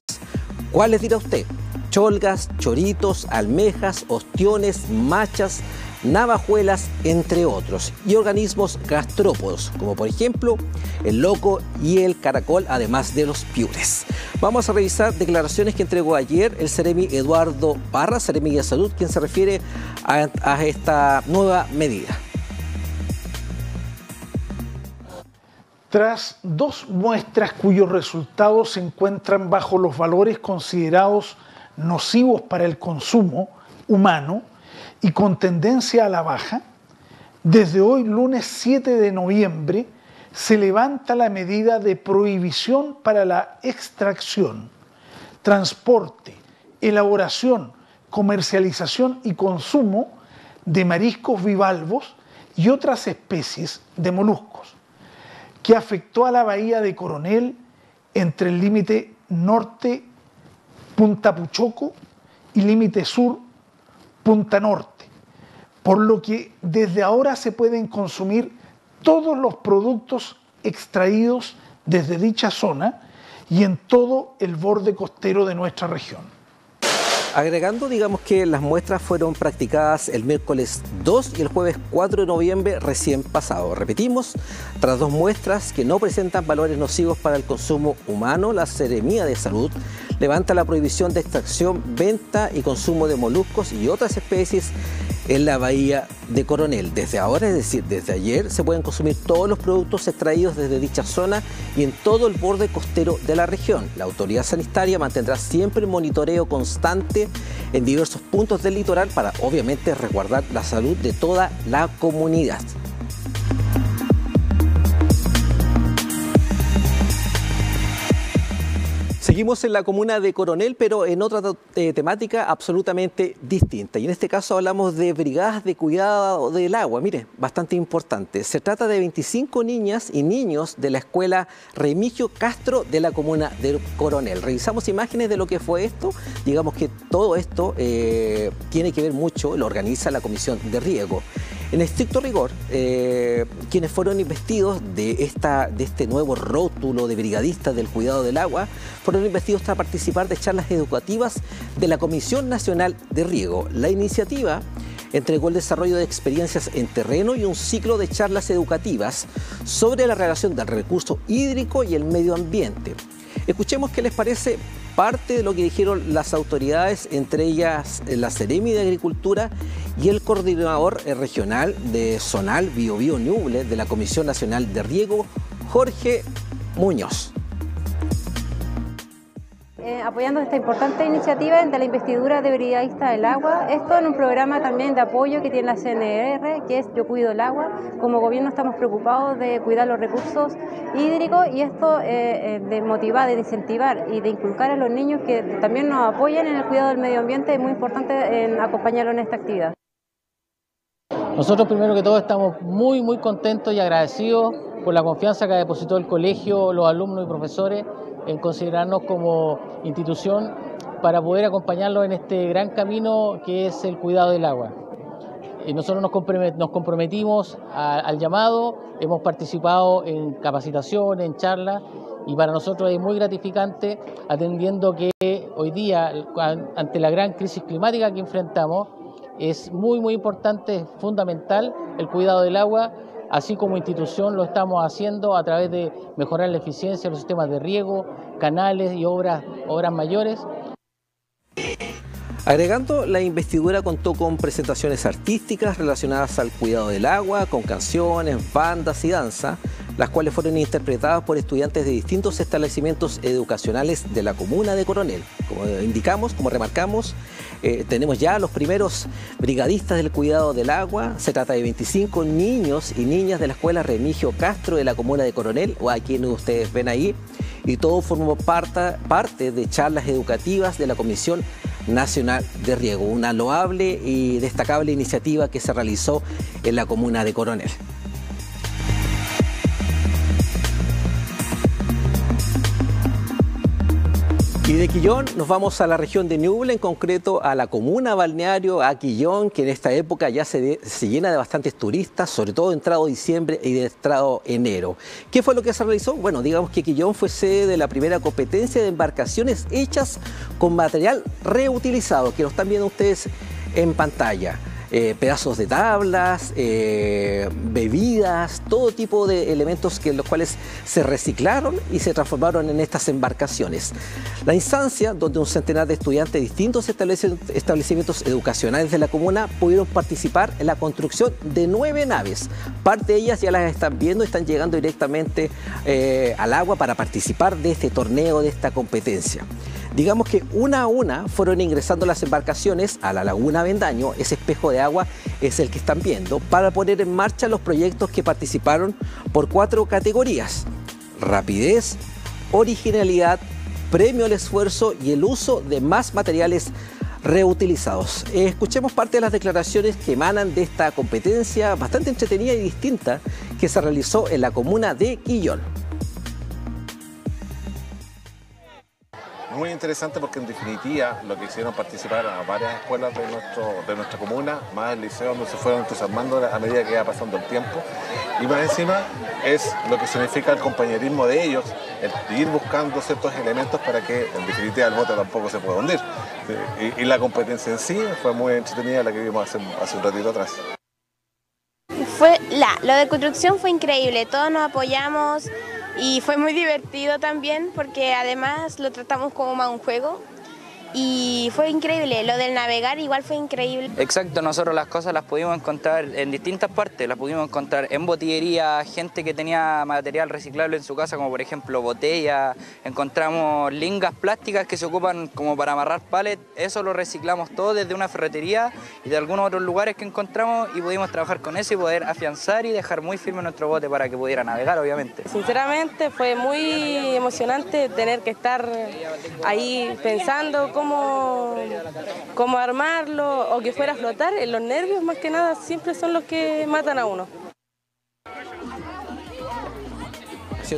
¿Cuáles dirá usted? Cholgas, choritos, almejas, ostiones, machas, navajuelas, entre otros, y organismos gastrópodos, como por ejemplo el loco y el caracol, además de los piures. Vamos a revisar declaraciones que entregó ayer el Ceremi Eduardo Parra, Ceremi de Salud, quien se refiere a, a esta nueva medida. Tras dos muestras cuyos resultados se encuentran bajo los valores considerados nocivos para el consumo humano, y con tendencia a la baja, desde hoy lunes 7 de noviembre se levanta la medida de prohibición para la extracción, transporte, elaboración, comercialización y consumo de mariscos bivalvos y otras especies de moluscos, que afectó a la bahía de Coronel entre el límite norte Punta Puchoco y límite sur Punta Norte, por lo que desde ahora se pueden consumir todos los productos extraídos desde dicha zona y en todo el borde costero de nuestra región. Agregando, digamos que las muestras fueron practicadas el miércoles 2 y el jueves 4 de noviembre recién pasado. Repetimos, tras dos muestras que no presentan valores nocivos para el consumo humano, la Seremía de Salud levanta la prohibición de extracción, venta y consumo de moluscos y otras especies en la bahía de Coronel. Desde ahora, es decir, desde ayer, se pueden consumir todos los productos extraídos desde dicha zona y en todo el borde costero de la región. La autoridad sanitaria mantendrá siempre un monitoreo constante en diversos puntos del litoral para, obviamente, resguardar la salud de toda la comunidad. Seguimos en la comuna de Coronel, pero en otra eh, temática absolutamente distinta. Y en este caso hablamos de brigadas de cuidado del agua. Mire, bastante importante. Se trata de 25 niñas y niños de la escuela Remigio Castro de la comuna de Coronel. Revisamos imágenes de lo que fue esto. Digamos que todo esto eh, tiene que ver mucho, lo organiza la Comisión de Riego. En estricto rigor, eh, quienes fueron investidos de, esta, de este nuevo rótulo de brigadistas del cuidado del agua fueron investidos para participar de charlas educativas de la Comisión Nacional de Riego. La iniciativa entregó el desarrollo de experiencias en terreno y un ciclo de charlas educativas sobre la relación del recurso hídrico y el medio ambiente. Escuchemos qué les parece parte de lo que dijeron las autoridades, entre ellas la Ceremi de Agricultura y el coordinador eh, regional de Zonal Bio Bio Ñuble de la Comisión Nacional de Riego, Jorge Muñoz. Eh, apoyando esta importante iniciativa de la investidura de brigadista del agua. Esto en un programa también de apoyo que tiene la CNR, que es Yo Cuido el Agua. Como gobierno estamos preocupados de cuidar los recursos hídricos y esto eh, eh, de motivar, de incentivar y de inculcar a los niños que también nos apoyen en el cuidado del medio ambiente es muy importante en acompañarlos en esta actividad. Nosotros primero que todo estamos muy muy contentos y agradecidos por la confianza que ha depositado el colegio, los alumnos y profesores en considerarnos como institución para poder acompañarlos en este gran camino que es el cuidado del agua. Y nosotros nos comprometimos al llamado, hemos participado en capacitación, en charlas, y para nosotros es muy gratificante atendiendo que hoy día, ante la gran crisis climática que enfrentamos, es muy, muy importante, fundamental el cuidado del agua Así como institución lo estamos haciendo a través de mejorar la eficiencia de los sistemas de riego, canales y obras, obras mayores. Agregando, la investidura contó con presentaciones artísticas relacionadas al cuidado del agua, con canciones, bandas y danza, las cuales fueron interpretadas por estudiantes de distintos establecimientos educacionales de la comuna de Coronel. Como indicamos, como remarcamos, eh, tenemos ya los primeros brigadistas del cuidado del agua. Se trata de 25 niños y niñas de la escuela Remigio Castro de la comuna de Coronel, o a quienes ustedes ven ahí, y todo formó parte, parte de charlas educativas de la Comisión Nacional de Riego, una loable y destacable iniciativa que se realizó en la comuna de Coronel. Y de Quillón nos vamos a la región de Ñuble, en concreto a la comuna balneario, a Quillón, que en esta época ya se, se, llena de bastantes turistas, sobre todo entrado diciembre y de entrado enero. ¿Qué fue lo que se realizó? Bueno, digamos que Quillón fue sede de la primera competencia de embarcaciones hechas con material reutilizado, que lo están viendo ustedes en pantalla. Eh, pedazos de tablas, eh, bebidas, todo tipo de elementos que los cuales se reciclaron y se transformaron en estas embarcaciones. La instancia donde un centenar de estudiantes de distintos establecimientos educacionales de la comuna pudieron participar en la construcción de nueve naves. Parte de ellas ya las están viendo, están llegando directamente eh, al agua para participar de este torneo, de esta competencia. Digamos que una a una fueron ingresando las embarcaciones a la laguna Vendaño, ese espejo de agua es el que están viendo, para poner en marcha los proyectos que participaron por cuatro categorías. Rapidez, originalidad, premio al esfuerzo y el uso de más materiales reutilizados. Escuchemos parte de las declaraciones que emanan de esta competencia bastante entretenida y distinta que se realizó en la comuna de Quillón. Muy interesante porque en definitiva lo que hicieron participar a varias escuelas de, nuestro, de nuestra comuna, más el liceo donde se fueron entusiasmando a medida que iba pasando el tiempo. Y más encima es lo que significa el compañerismo de ellos, el ir buscando ciertos elementos para que en definitiva el bote tampoco se pueda hundir. Y, la competencia en sí fue muy entretenida la que vimos hace, hace un ratito atrás. Fue la, lo de construcción fue increíble, todos nos apoyamos, y fue muy divertido también porque además lo tratamos como más un juego y fue increíble. Lo del navegar igual fue increíble. Exacto, nosotros las cosas las pudimos encontrar en distintas partes, las pudimos encontrar en botillería, gente que tenía material reciclable en su casa, como por ejemplo botellas, encontramos lingas plásticas que se ocupan como para amarrar palets, eso lo reciclamos todo desde una ferretería y de algunos otros lugares que encontramos y pudimos trabajar con eso y poder afianzar y dejar muy firme nuestro bote para que pudiera navegar, obviamente. Sinceramente fue muy emocionante tener que estar ahí pensando cómo, armarlo o que fuera a flotar, los nervios más que nada siempre son los que matan a uno.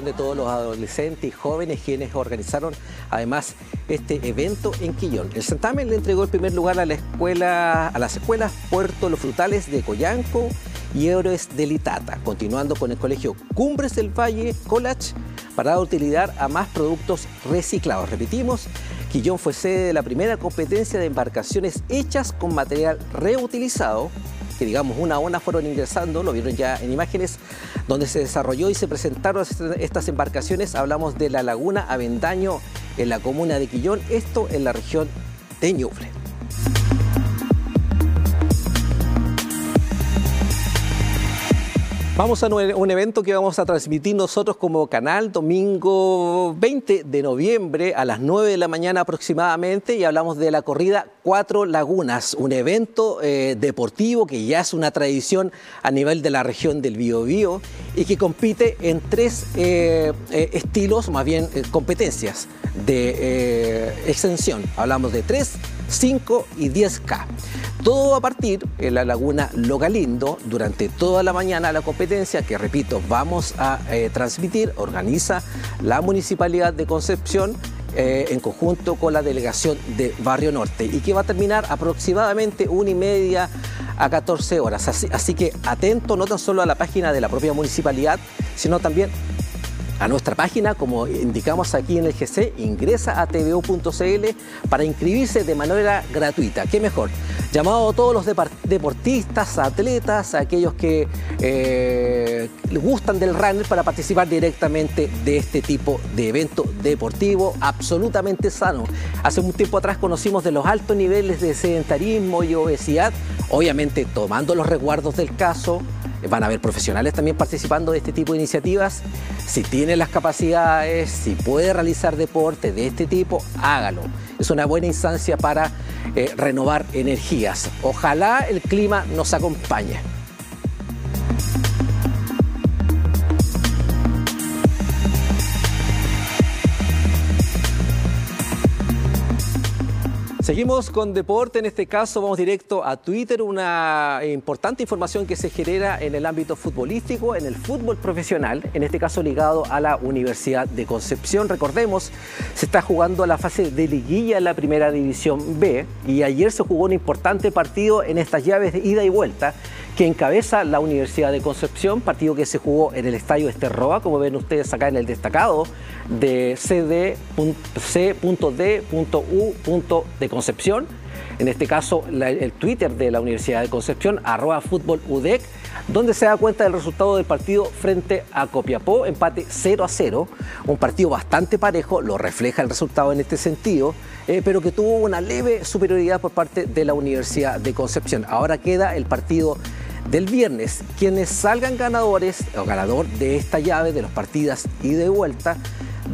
de todos los adolescentes y jóvenes quienes organizaron además este evento en Quillón. El certamen le entregó el primer lugar a la escuela, a las escuelas Puerto Los Frutales de Coyanco y Héroes de Litata, continuando con el colegio Cumbres del Valle College para dar utilidad a más productos reciclados. Repetimos, Quillón fue sede de la primera competencia de embarcaciones hechas con material reutilizado, que digamos una a una fueron ingresando, lo vieron ya en imágenes, donde se desarrolló y se presentaron estas embarcaciones. Hablamos de la laguna Avendaño en la comuna de Quillón, esto en la región de Ñuble. Vamos a un evento que vamos a transmitir nosotros como canal domingo 20 de noviembre a las 9 de la mañana aproximadamente y hablamos de la corrida Cuatro Lagunas, un evento eh, deportivo que ya es una tradición a nivel de la región del Biobío y que compite en tres eh, eh, estilos, más bien competencias de extensión. Hablamos de tres 5 y 10K. Todo va a partir en la laguna Logalindo durante toda la mañana la competencia que, repito, vamos a eh, transmitir, organiza la Municipalidad de Concepción eh, en conjunto con la delegación de Barrio Norte y que va a terminar aproximadamente una y media a 14 horas. Así, así que atento no tan solo a la página de la propia municipalidad, sino también a nuestra página, como indicamos aquí en el GC, ingresa a tvo.cl para inscribirse de manera gratuita. ¿Qué mejor? Llamado a todos los deportistas, atletas, aquellos que eh, gustan del runner para participar directamente de este tipo de evento deportivo absolutamente sano. Hace un tiempo atrás conocimos de los altos niveles de sedentarismo y obesidad, obviamente tomando los resguardos del caso, van a haber profesionales también participando de este tipo de iniciativas. Si las capacidades, si puede realizar deporte de este tipo, hágalo. Es una buena instancia para eh, renovar energías. Ojalá el clima nos acompañe. Seguimos con deporte, en este caso vamos directo a Twitter, una importante información que se genera en el ámbito futbolístico, en el fútbol profesional, en este caso ligado a la Universidad de Concepción. Recordemos, se está jugando la fase de liguilla en la primera división B y ayer se jugó un importante partido en estas llaves de ida y vuelta que encabeza la Universidad de Concepción, partido que se jugó en el estadio Esterroa, como ven ustedes acá en el destacado de C.D.U. de Concepción. En este caso, el Twitter de la Universidad de Concepción, arroba fútbol UDEC, donde se da cuenta del resultado del partido frente a Copiapó, empate 0 a 0, un partido bastante parejo, lo refleja el resultado en este sentido, eh, pero que tuvo una leve superioridad por parte de la Universidad de Concepción. Ahora queda el partido del viernes. Quienes salgan ganadores o ganador de esta llave de las partidas y de vuelta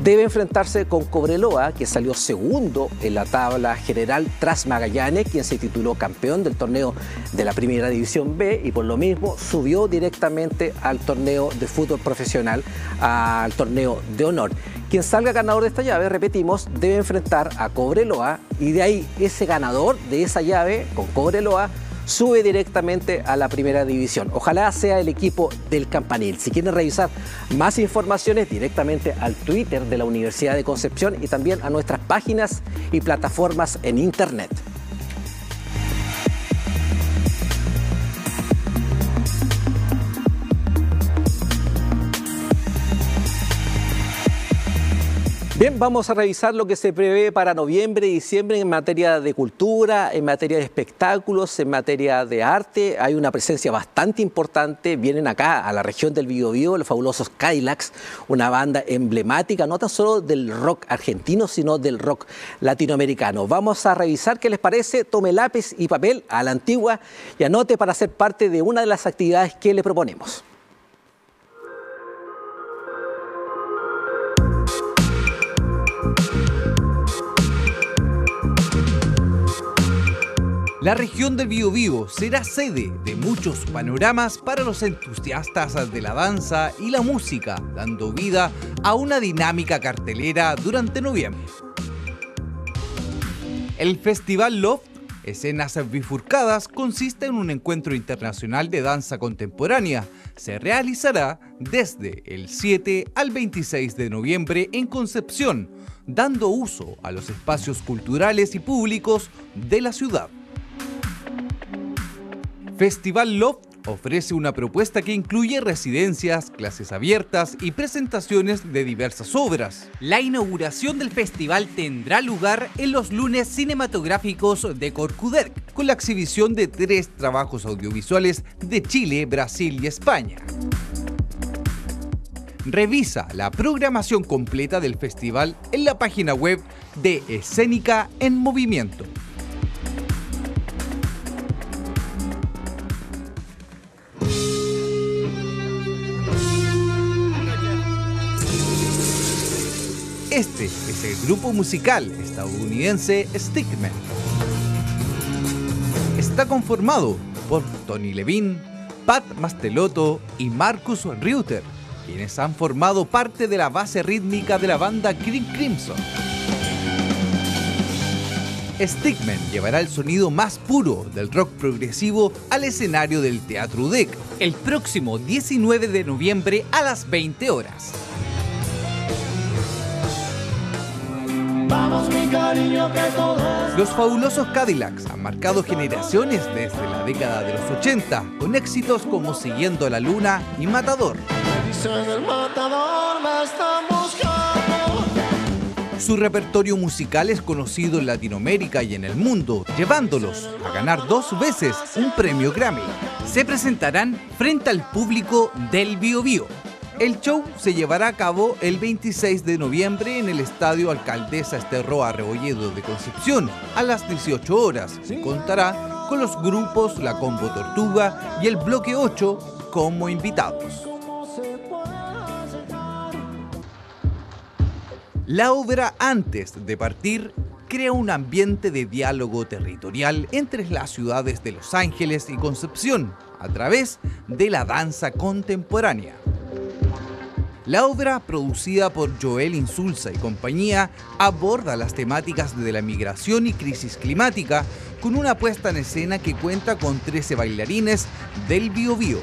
debe enfrentarse con Cobreloa, que salió segundo en la tabla general tras Magallanes, quien se tituló campeón del torneo de la Primera División B y por lo mismo subió directamente al torneo de fútbol profesional, al torneo de honor. Quien salga ganador de esta llave, repetimos, debe enfrentar a Cobreloa y de ahí ese ganador de esa llave con Cobreloa sube directamente a la primera división. Ojalá sea el equipo del Campanil. Si quieren revisar más informaciones, directamente al Twitter de la Universidad de Concepción y también a nuestras páginas y plataformas en Internet. Bien, vamos a revisar lo que se prevé para noviembre y diciembre en materia de cultura, en materia de espectáculos, en materia de arte. Hay una presencia bastante importante. Vienen acá a la región del Biobío los fabulosos Cadillacs, una banda emblemática no tan solo del rock argentino, sino del rock latinoamericano. Vamos a revisar qué les parece. Tome lápiz y papel a la antigua y anote para ser parte de una de las actividades que le proponemos. La región del Biobío será sede de muchos panoramas para los entusiastas de la danza y la música, dando vida a una dinámica cartelera durante noviembre. El Festival Loft Escenas Bifurcadas consiste en un encuentro internacional de danza contemporánea. Se realizará desde el 7 al 26 de noviembre en Concepción, dando uso a los espacios culturales y públicos de la ciudad. Festival Loft ofrece una propuesta que incluye residencias, clases abiertas y presentaciones de diversas obras. La inauguración del festival tendrá lugar en los lunes cinematográficos de Corcuderc, con la exhibición de tres trabajos audiovisuales de Chile, Brasil y España. Revisa la programación completa del festival en la página web de Escénica en Movimiento. Este es el grupo musical estadounidense Stickman. Está conformado por Tony Levine, Pat Mastelotto y Marcus Reuter, quienes han formado parte de la base rítmica de la banda Green Crimson. Stickman llevará el sonido más puro del rock progresivo al escenario del Teatro UDEC el próximo 19 de noviembre a las 20 horas. Los fabulosos Cadillacs han marcado generaciones desde la década de los 80, con éxitos como Siguiendo la Luna y Matador. Su repertorio musical es conocido en Latinoamérica y en el mundo, llevándolos a ganar dos veces un premio Grammy. Se presentarán frente al público del Bio Bio. El show se llevará a cabo el 26 de noviembre en el Estadio Alcaldesa Esterroa Rebolledo de Concepción a las 18 horas y contará con los grupos La Combo Tortuga y el Bloque 8 como invitados. La obra antes de partir crea un ambiente de diálogo territorial entre las ciudades de Los Ángeles y Concepción a través de la danza contemporánea. La obra, producida por Joel Insulza y compañía, aborda las temáticas de la migración y crisis climática con una puesta en escena que cuenta con 13 bailarines del Bio Bio.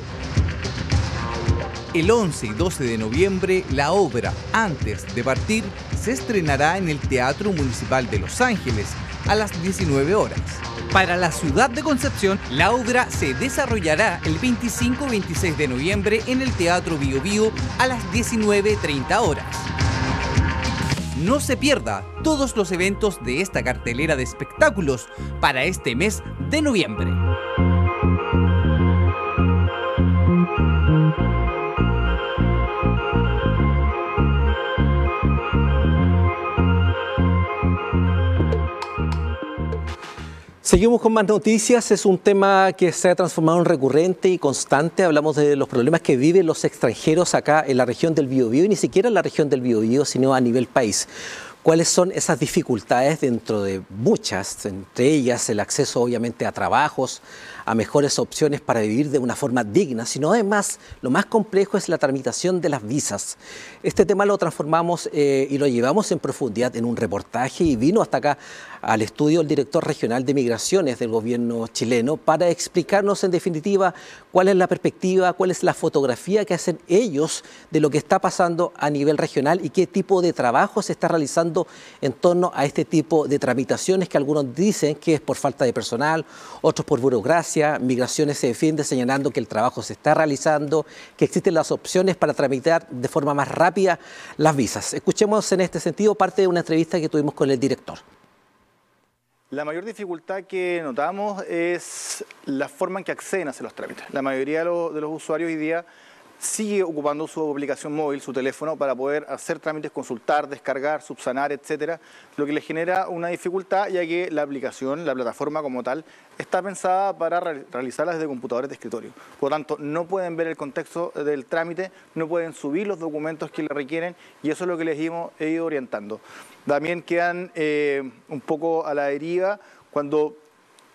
El 11 y 12 de noviembre, la obra Antes de partir se estrenará en el Teatro Municipal de Los Ángeles a las 19 horas. Para la ciudad de Concepción, la obra se desarrollará el 25-26 de noviembre en el Teatro Bio Bio a las 19.30 horas. No se pierda todos los eventos de esta cartelera de espectáculos para este mes de noviembre. Seguimos con más noticias. Es un tema que se ha transformado en recurrente y constante. Hablamos de los problemas que viven los extranjeros acá en la región del Biobío y ni siquiera en la región del Biobío, sino a nivel país. ¿Cuáles son esas dificultades dentro de muchas, entre ellas el acceso obviamente a trabajos, a mejores opciones para vivir de una forma digna, sino además lo más complejo es la tramitación de las visas. Este tema lo transformamos eh, y lo llevamos en profundidad en un reportaje y vino hasta acá al estudio el director regional de migraciones del gobierno chileno para explicarnos en definitiva cuál es la perspectiva, cuál es la fotografía que hacen ellos de lo que está pasando a nivel regional y qué tipo de trabajo se está realizando en torno a este tipo de tramitaciones que algunos dicen que es por falta de personal, otros por burocracia Migraciones se defiende señalando que el trabajo se está realizando, que existen las opciones para tramitar de forma más rápida las visas. Escuchemos en este sentido parte de una entrevista que tuvimos con el director. La mayor dificultad que notamos es la forma en que acceden a hacer los trámites. La mayoría de los, usuarios hoy día sigue ocupando su aplicación móvil, su teléfono, para poder hacer trámites, consultar, descargar, subsanar, etcétera, lo que le genera una dificultad, ya que la aplicación, la plataforma como tal, está pensada para realizarla desde computadores de escritorio. Por lo tanto, no pueden ver el contexto del trámite, no pueden subir los documentos que le requieren, y eso es lo que les hemos ido orientando. También quedan eh, un poco a la deriva cuando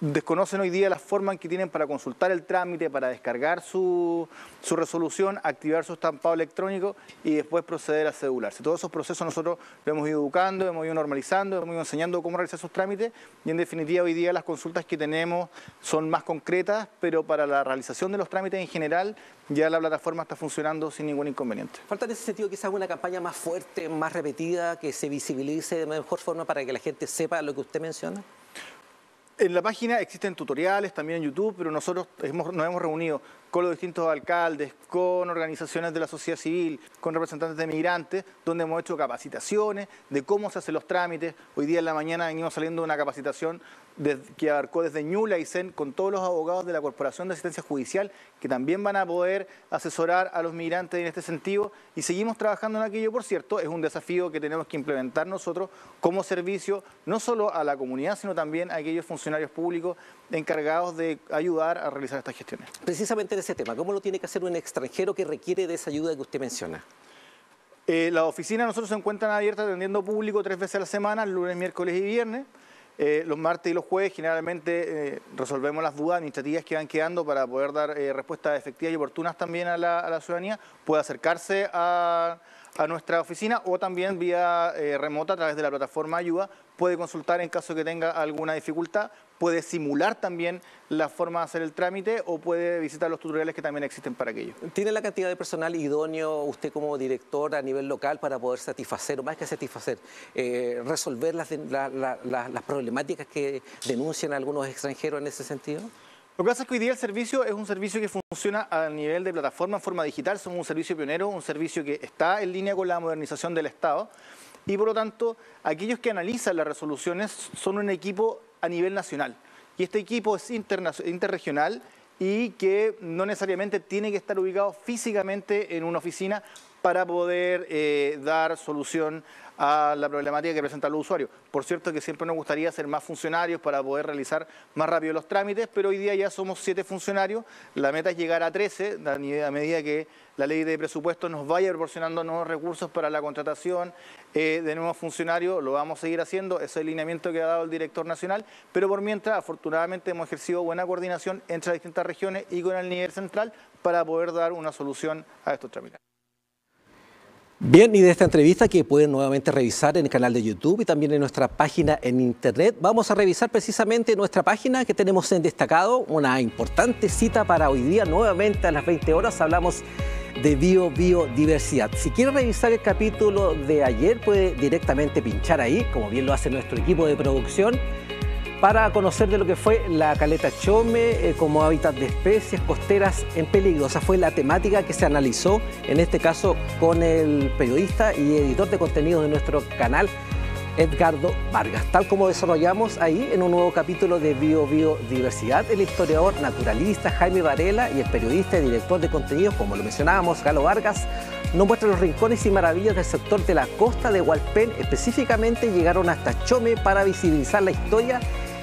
desconocen hoy día la forma en que tienen para consultar el trámite, para descargar su, resolución, activar su estampado electrónico y después proceder a cedularse. Todos esos procesos nosotros lo hemos ido educando, hemos ido normalizando, hemos ido enseñando cómo realizar esos trámites y en definitiva hoy día las consultas que tenemos son más concretas, pero para la realización de los trámites en general ya la plataforma está funcionando sin ningún inconveniente. Falta en ese sentido quizás una campaña más fuerte, más repetida, que se visibilice de mejor forma para que la gente sepa lo que usted menciona. En la página existen tutoriales también en YouTube, pero nosotros nos hemos reunido con los distintos alcaldes, con organizaciones de la sociedad civil, con representantes de migrantes, donde hemos hecho capacitaciones de cómo se hacen los trámites. Hoy día en la mañana venimos saliendo una capacitación que abarcó desde Ñula y CEN con todos los abogados de la Corporación de Asistencia Judicial, que también van a poder asesorar a los migrantes en este sentido. Y seguimos trabajando en aquello, por cierto, es un desafío que tenemos que implementar nosotros como servicio, no solo a la comunidad, sino también a aquellos funcionarios públicos encargados de ayudar a realizar estas gestiones. Precisamente ese tema, ¿cómo lo tiene que hacer un extranjero que requiere de esa ayuda que usted menciona? Eh, las oficinas nosotros se encuentran abiertas atendiendo público tres veces a la semana, lunes, miércoles y viernes. Eh, los martes y los jueves generalmente eh, resolvemos las dudas administrativas que van quedando para poder dar eh, respuestas efectivas y oportunas también a la, a la ciudadanía. Puede acercarse a, a nuestra oficina o también vía eh, remota a través de la plataforma Ayuda. Puede consultar en caso que tenga alguna dificultad, puede simular también la forma de hacer el trámite o puede visitar los tutoriales que también existen para aquello. ¿Tiene la cantidad de personal idóneo usted como director a nivel local para poder satisfacer, o más que satisfacer, eh, resolver las, las problemáticas que denuncian algunos extranjeros en ese sentido? Lo que pasa es que hoy día el servicio es un servicio que funciona a nivel de plataforma en forma digital, somos un servicio pionero, un servicio que está en línea con la modernización del Estado y por lo tanto aquellos que analizan las resoluciones son un equipo a nivel nacional. Y este equipo es interregional y que no necesariamente tiene que estar ubicado físicamente en una oficina para poder eh, dar solución a la problemática que presentan los usuarios. Por cierto que siempre nos gustaría ser más funcionarios para poder realizar más rápido los trámites, pero hoy día ya somos siete funcionarios, la meta es llegar a 13 a medida que la ley de presupuestos nos vaya proporcionando nuevos recursos para la contratación eh, de nuevos funcionarios, lo vamos a seguir haciendo, ese es el lineamiento que ha dado el director nacional, pero por mientras afortunadamente hemos ejercido buena coordinación entre las distintas regiones y con el nivel central para poder dar una solución a estos trámites. Bien, y de esta entrevista que pueden nuevamente revisar en el canal de YouTube y también en nuestra página en internet, vamos a revisar precisamente nuestra página que tenemos en destacado, una importante cita para hoy día, nuevamente a las 20 horas hablamos de bio, biodiversidad. Si quiere revisar el capítulo de ayer, puede directamente pinchar ahí, como bien lo hace nuestro equipo de producción para conocer de lo que fue la caleta Chome eh, como hábitat de especies costeras en peligro. Esa fue la temática que se analizó, en este caso con el periodista y editor de contenido de nuestro canal, Edgardo Vargas. Tal como desarrollamos ahí en un nuevo capítulo de Bio Biodiversidad, el historiador naturalista Jaime Varela y el periodista y director de contenido, como lo mencionábamos, Galo Vargas, nos muestran los rincones y maravillas del sector de la costa de Hualpén. Específicamente llegaron hasta Chome para visibilizar la historia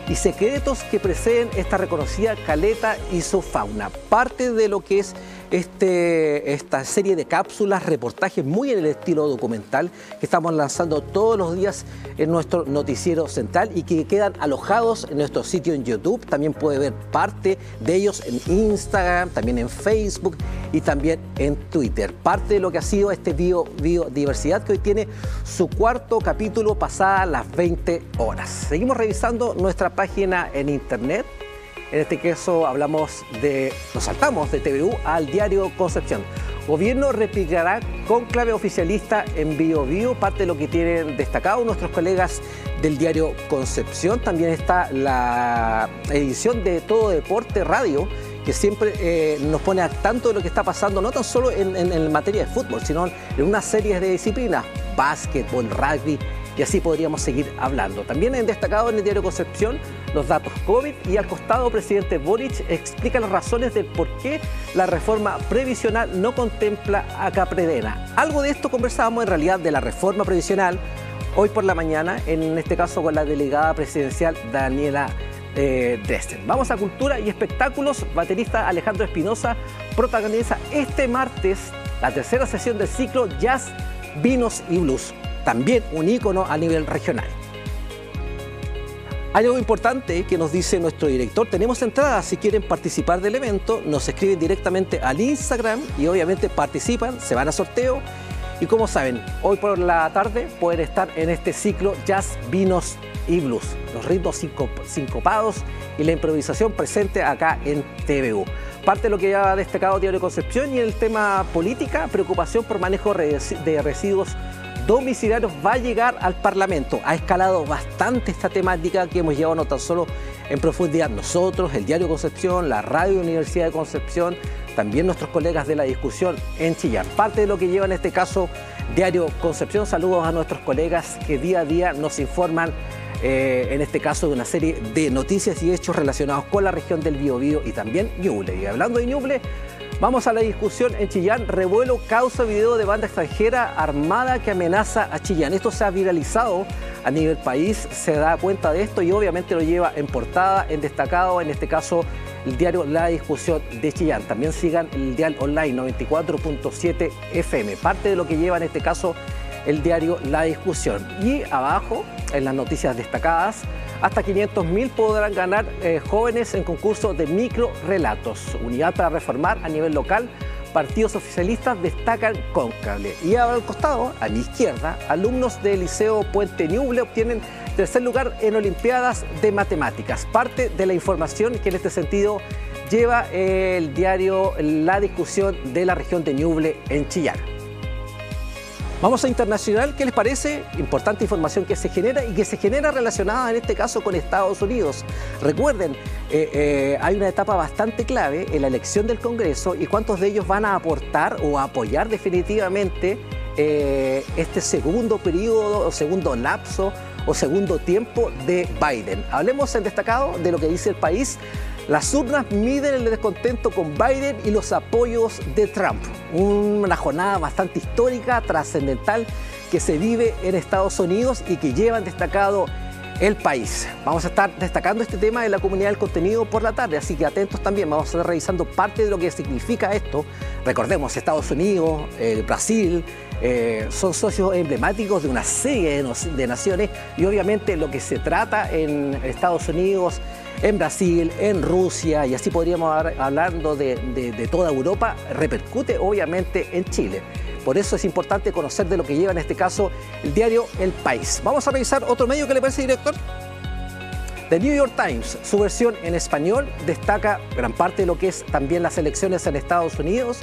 y secretos que preceden esta reconocida caleta y su fauna. Parte de lo que es este, esta serie de cápsulas, reportajes muy en el estilo documental que estamos lanzando todos los días en nuestro noticiero central y que quedan alojados en nuestro sitio en YouTube. También puede ver parte de ellos en Instagram, también en Facebook y también en Twitter. Parte de lo que ha sido este bio, biodiversidad que hoy tiene su cuarto capítulo pasada las 20 horas. Seguimos revisando nuestra página en internet en este caso hablamos de, nos saltamos de TVU al diario Concepción. Gobierno replicará con clave oficialista en Bio Bio, parte de lo que tienen destacado nuestros colegas del diario Concepción. También está la edición de Todo Deporte Radio, que siempre eh, nos pone al tanto de lo que está pasando, no tan solo en, en materia de fútbol, sino en una serie de disciplinas, básquetbol, rugby, y así podríamos seguir hablando. También han destacado en el diario Concepción los datos COVID y al costado presidente Boric explica las razones del por qué la reforma previsional no contempla a Capredena. Algo de esto conversábamos en realidad de la reforma previsional hoy por la mañana, en este caso con la delegada presidencial Daniela eh, Dresden. Vamos a cultura y espectáculos. Baterista Alejandro Espinosa protagoniza este martes la tercera sesión del ciclo Jazz, Vinos y Blues, también un ícono a nivel regional. Hay algo importante que nos dice nuestro director. Tenemos entradas. Si quieren participar del evento, nos escriben directamente al Instagram y obviamente participan, se van a sorteo. Y como saben, hoy por la tarde pueden estar en este ciclo Jazz, Vinos y Blues. Los ritmos sincopados y la improvisación presente acá en TVU. Parte de lo que ya ha destacado Diario Concepción y el tema política, preocupación por manejo de residuos domiciliarios va a llegar al Parlamento. Ha escalado bastante esta temática que hemos llevado no tan solo en profundidad nosotros, el Diario Concepción, la Radio Universidad de Concepción, también nuestros colegas de la discusión en Chillán. Parte de lo que lleva en este caso Diario Concepción, saludos a nuestros colegas que día a día nos informan eh, en este caso de una serie de noticias y hechos relacionados con la región del Biobío y también Ñuble. Y hablando de Ñuble, Vamos a la discusión en Chillán. Revuelo causa video de banda extranjera armada que amenaza a Chillán. Esto se ha viralizado a nivel país, se da cuenta de esto y obviamente lo lleva en portada, en destacado, en este caso el diario La Discusión de Chillán. También sigan el dial online 94.7 FM. Parte de lo que lleva en este caso el diario La Discusión. Y abajo, en las noticias destacadas, hasta 500.000 podrán ganar eh, jóvenes en concurso de micro relatos. Unidad para reformar a nivel local. Partidos oficialistas destacan cóncable. Y al costado, a la izquierda, alumnos del Liceo Puente Ñuble obtienen tercer lugar en Olimpiadas de Matemáticas. Parte de la información que en este sentido lleva el diario La Discusión de la región de Ñuble en Chillán. Vamos a internacional, ¿qué les parece? Importante información que se genera y que se genera relacionada en este caso con Estados Unidos. Recuerden, eh, eh, hay una etapa bastante clave en la elección del Congreso y cuántos de ellos van a aportar o apoyar definitivamente eh, este segundo periodo o segundo lapso o segundo tiempo de Biden. Hablemos en destacado de lo que dice el país. Las urnas miden el descontento con Biden y los apoyos de Trump. Una jornada bastante histórica, trascendental, que se vive en Estados Unidos y que llevan destacado el país. Vamos a estar destacando este tema en la comunidad del contenido por la tarde, así que atentos también. Vamos a estar revisando parte de lo que significa esto. Recordemos, Estados Unidos, eh, Brasil, eh, son socios emblemáticos de una serie de, naciones y obviamente lo que se trata en Estados Unidos, en Brasil, en Rusia y así podríamos hablar hablando de toda Europa, repercute obviamente en Chile. Por eso es importante conocer de lo que lleva en este caso el diario El País. Vamos a revisar otro medio que le parece, director. The New York Times, su versión en español, destaca gran parte de lo que es también las elecciones en Estados Unidos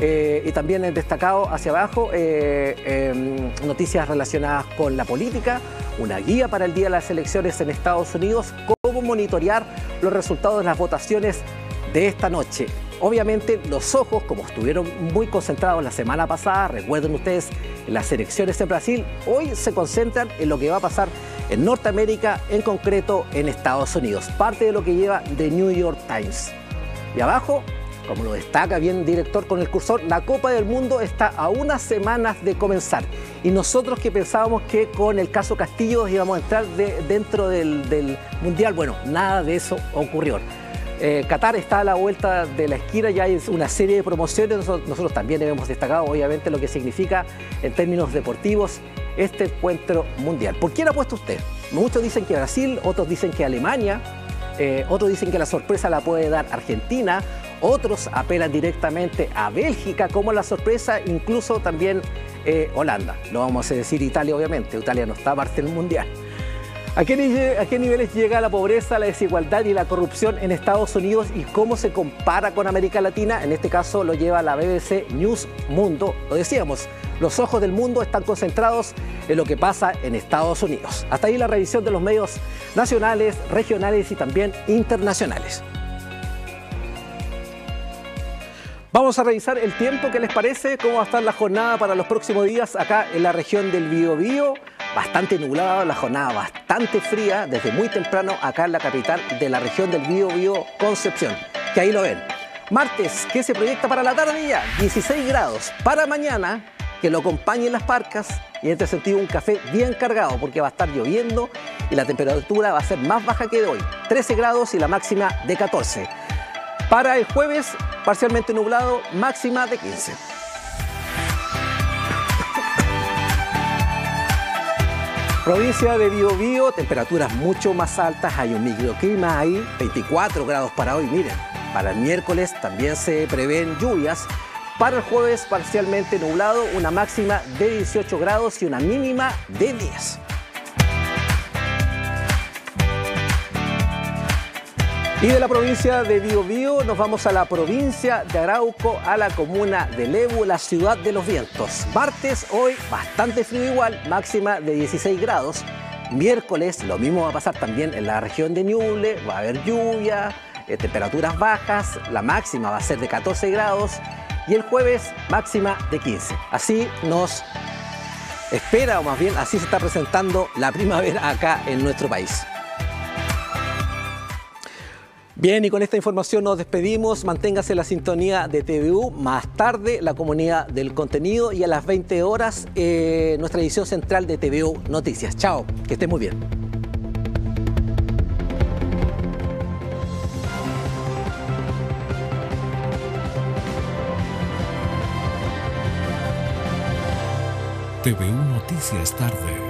eh, y también destacado hacia abajo eh, em, noticias relacionadas con la política, una guía para el día de las elecciones en Estados Unidos, cómo monitorear los resultados de las votaciones de esta noche. Obviamente los ojos, como estuvieron muy concentrados la semana pasada, recuerden ustedes, las elecciones en Brasil, hoy se concentran en lo que va a pasar en Norteamérica, en concreto en Estados Unidos. Parte de lo que lleva The New York Times. Y abajo, como lo destaca bien director con el cursor, la Copa del Mundo está a unas semanas de comenzar. Y nosotros que pensábamos que con el caso Castillo íbamos a entrar dentro del, Mundial, bueno, nada de eso ocurrió. Eh, Qatar está a la vuelta de la esquina, ya hay una serie de promociones, nosotros, también hemos destacado obviamente lo que significa en términos deportivos este encuentro mundial. ¿Por quién apuesta usted? Muchos dicen que Brasil, otros dicen que Alemania, eh, otros dicen que la sorpresa la puede dar Argentina, otros apelan directamente a Bélgica como la sorpresa, incluso también eh, Holanda. No vamos a decir Italia obviamente, Italia no está parte del mundial. ¿A qué, niveles llega la pobreza, la desigualdad y la corrupción en Estados Unidos y cómo se compara con América Latina? En este caso lo lleva la BBC News Mundo. Lo decíamos, los ojos del mundo están concentrados en lo que pasa en Estados Unidos. Hasta ahí la revisión de los medios nacionales, regionales y también internacionales. Vamos a revisar el tiempo que les parece, cómo va a estar la jornada para los próximos días acá en la región del Biobío bastante nublada, la jornada bastante fría desde muy temprano acá en la capital de la región del Bío Bío Concepción, que ahí lo ven. Martes, ¿qué se proyecta para la tarde ya? 16 grados. Para mañana, que lo acompañen las parcas y en este sentido un café bien cargado porque va a estar lloviendo y la temperatura va a ser más baja que de hoy, 13 grados y la máxima de 14. Para el jueves, parcialmente nublado, máxima de 15. Provincia de Biobío, temperaturas mucho más altas, hay un microclima ahí, 24 grados para hoy, miren. Para el miércoles también se prevén lluvias. Para el jueves parcialmente nublado, una máxima de 18 grados y una mínima de 10. Y de la provincia de Biobío nos vamos a la provincia de Arauco, a la comuna de Lebu, la ciudad de los vientos. Martes, hoy bastante frío igual, máxima de 16 grados. Miércoles, lo mismo va a pasar también en la región de Ñuble, va a haber lluvia, eh, temperaturas bajas, la máxima va a ser de 14 grados y el jueves máxima de 15. Así nos espera, o más bien así se está presentando la primavera acá en nuestro país. Bien, y con esta información nos despedimos. Manténgase la sintonía de TVU. Más tarde, la comunidad del contenido y a las 20 horas, eh, nuestra edición central de TVU Noticias. Chao, que esté muy bien. TVU Noticias tarde.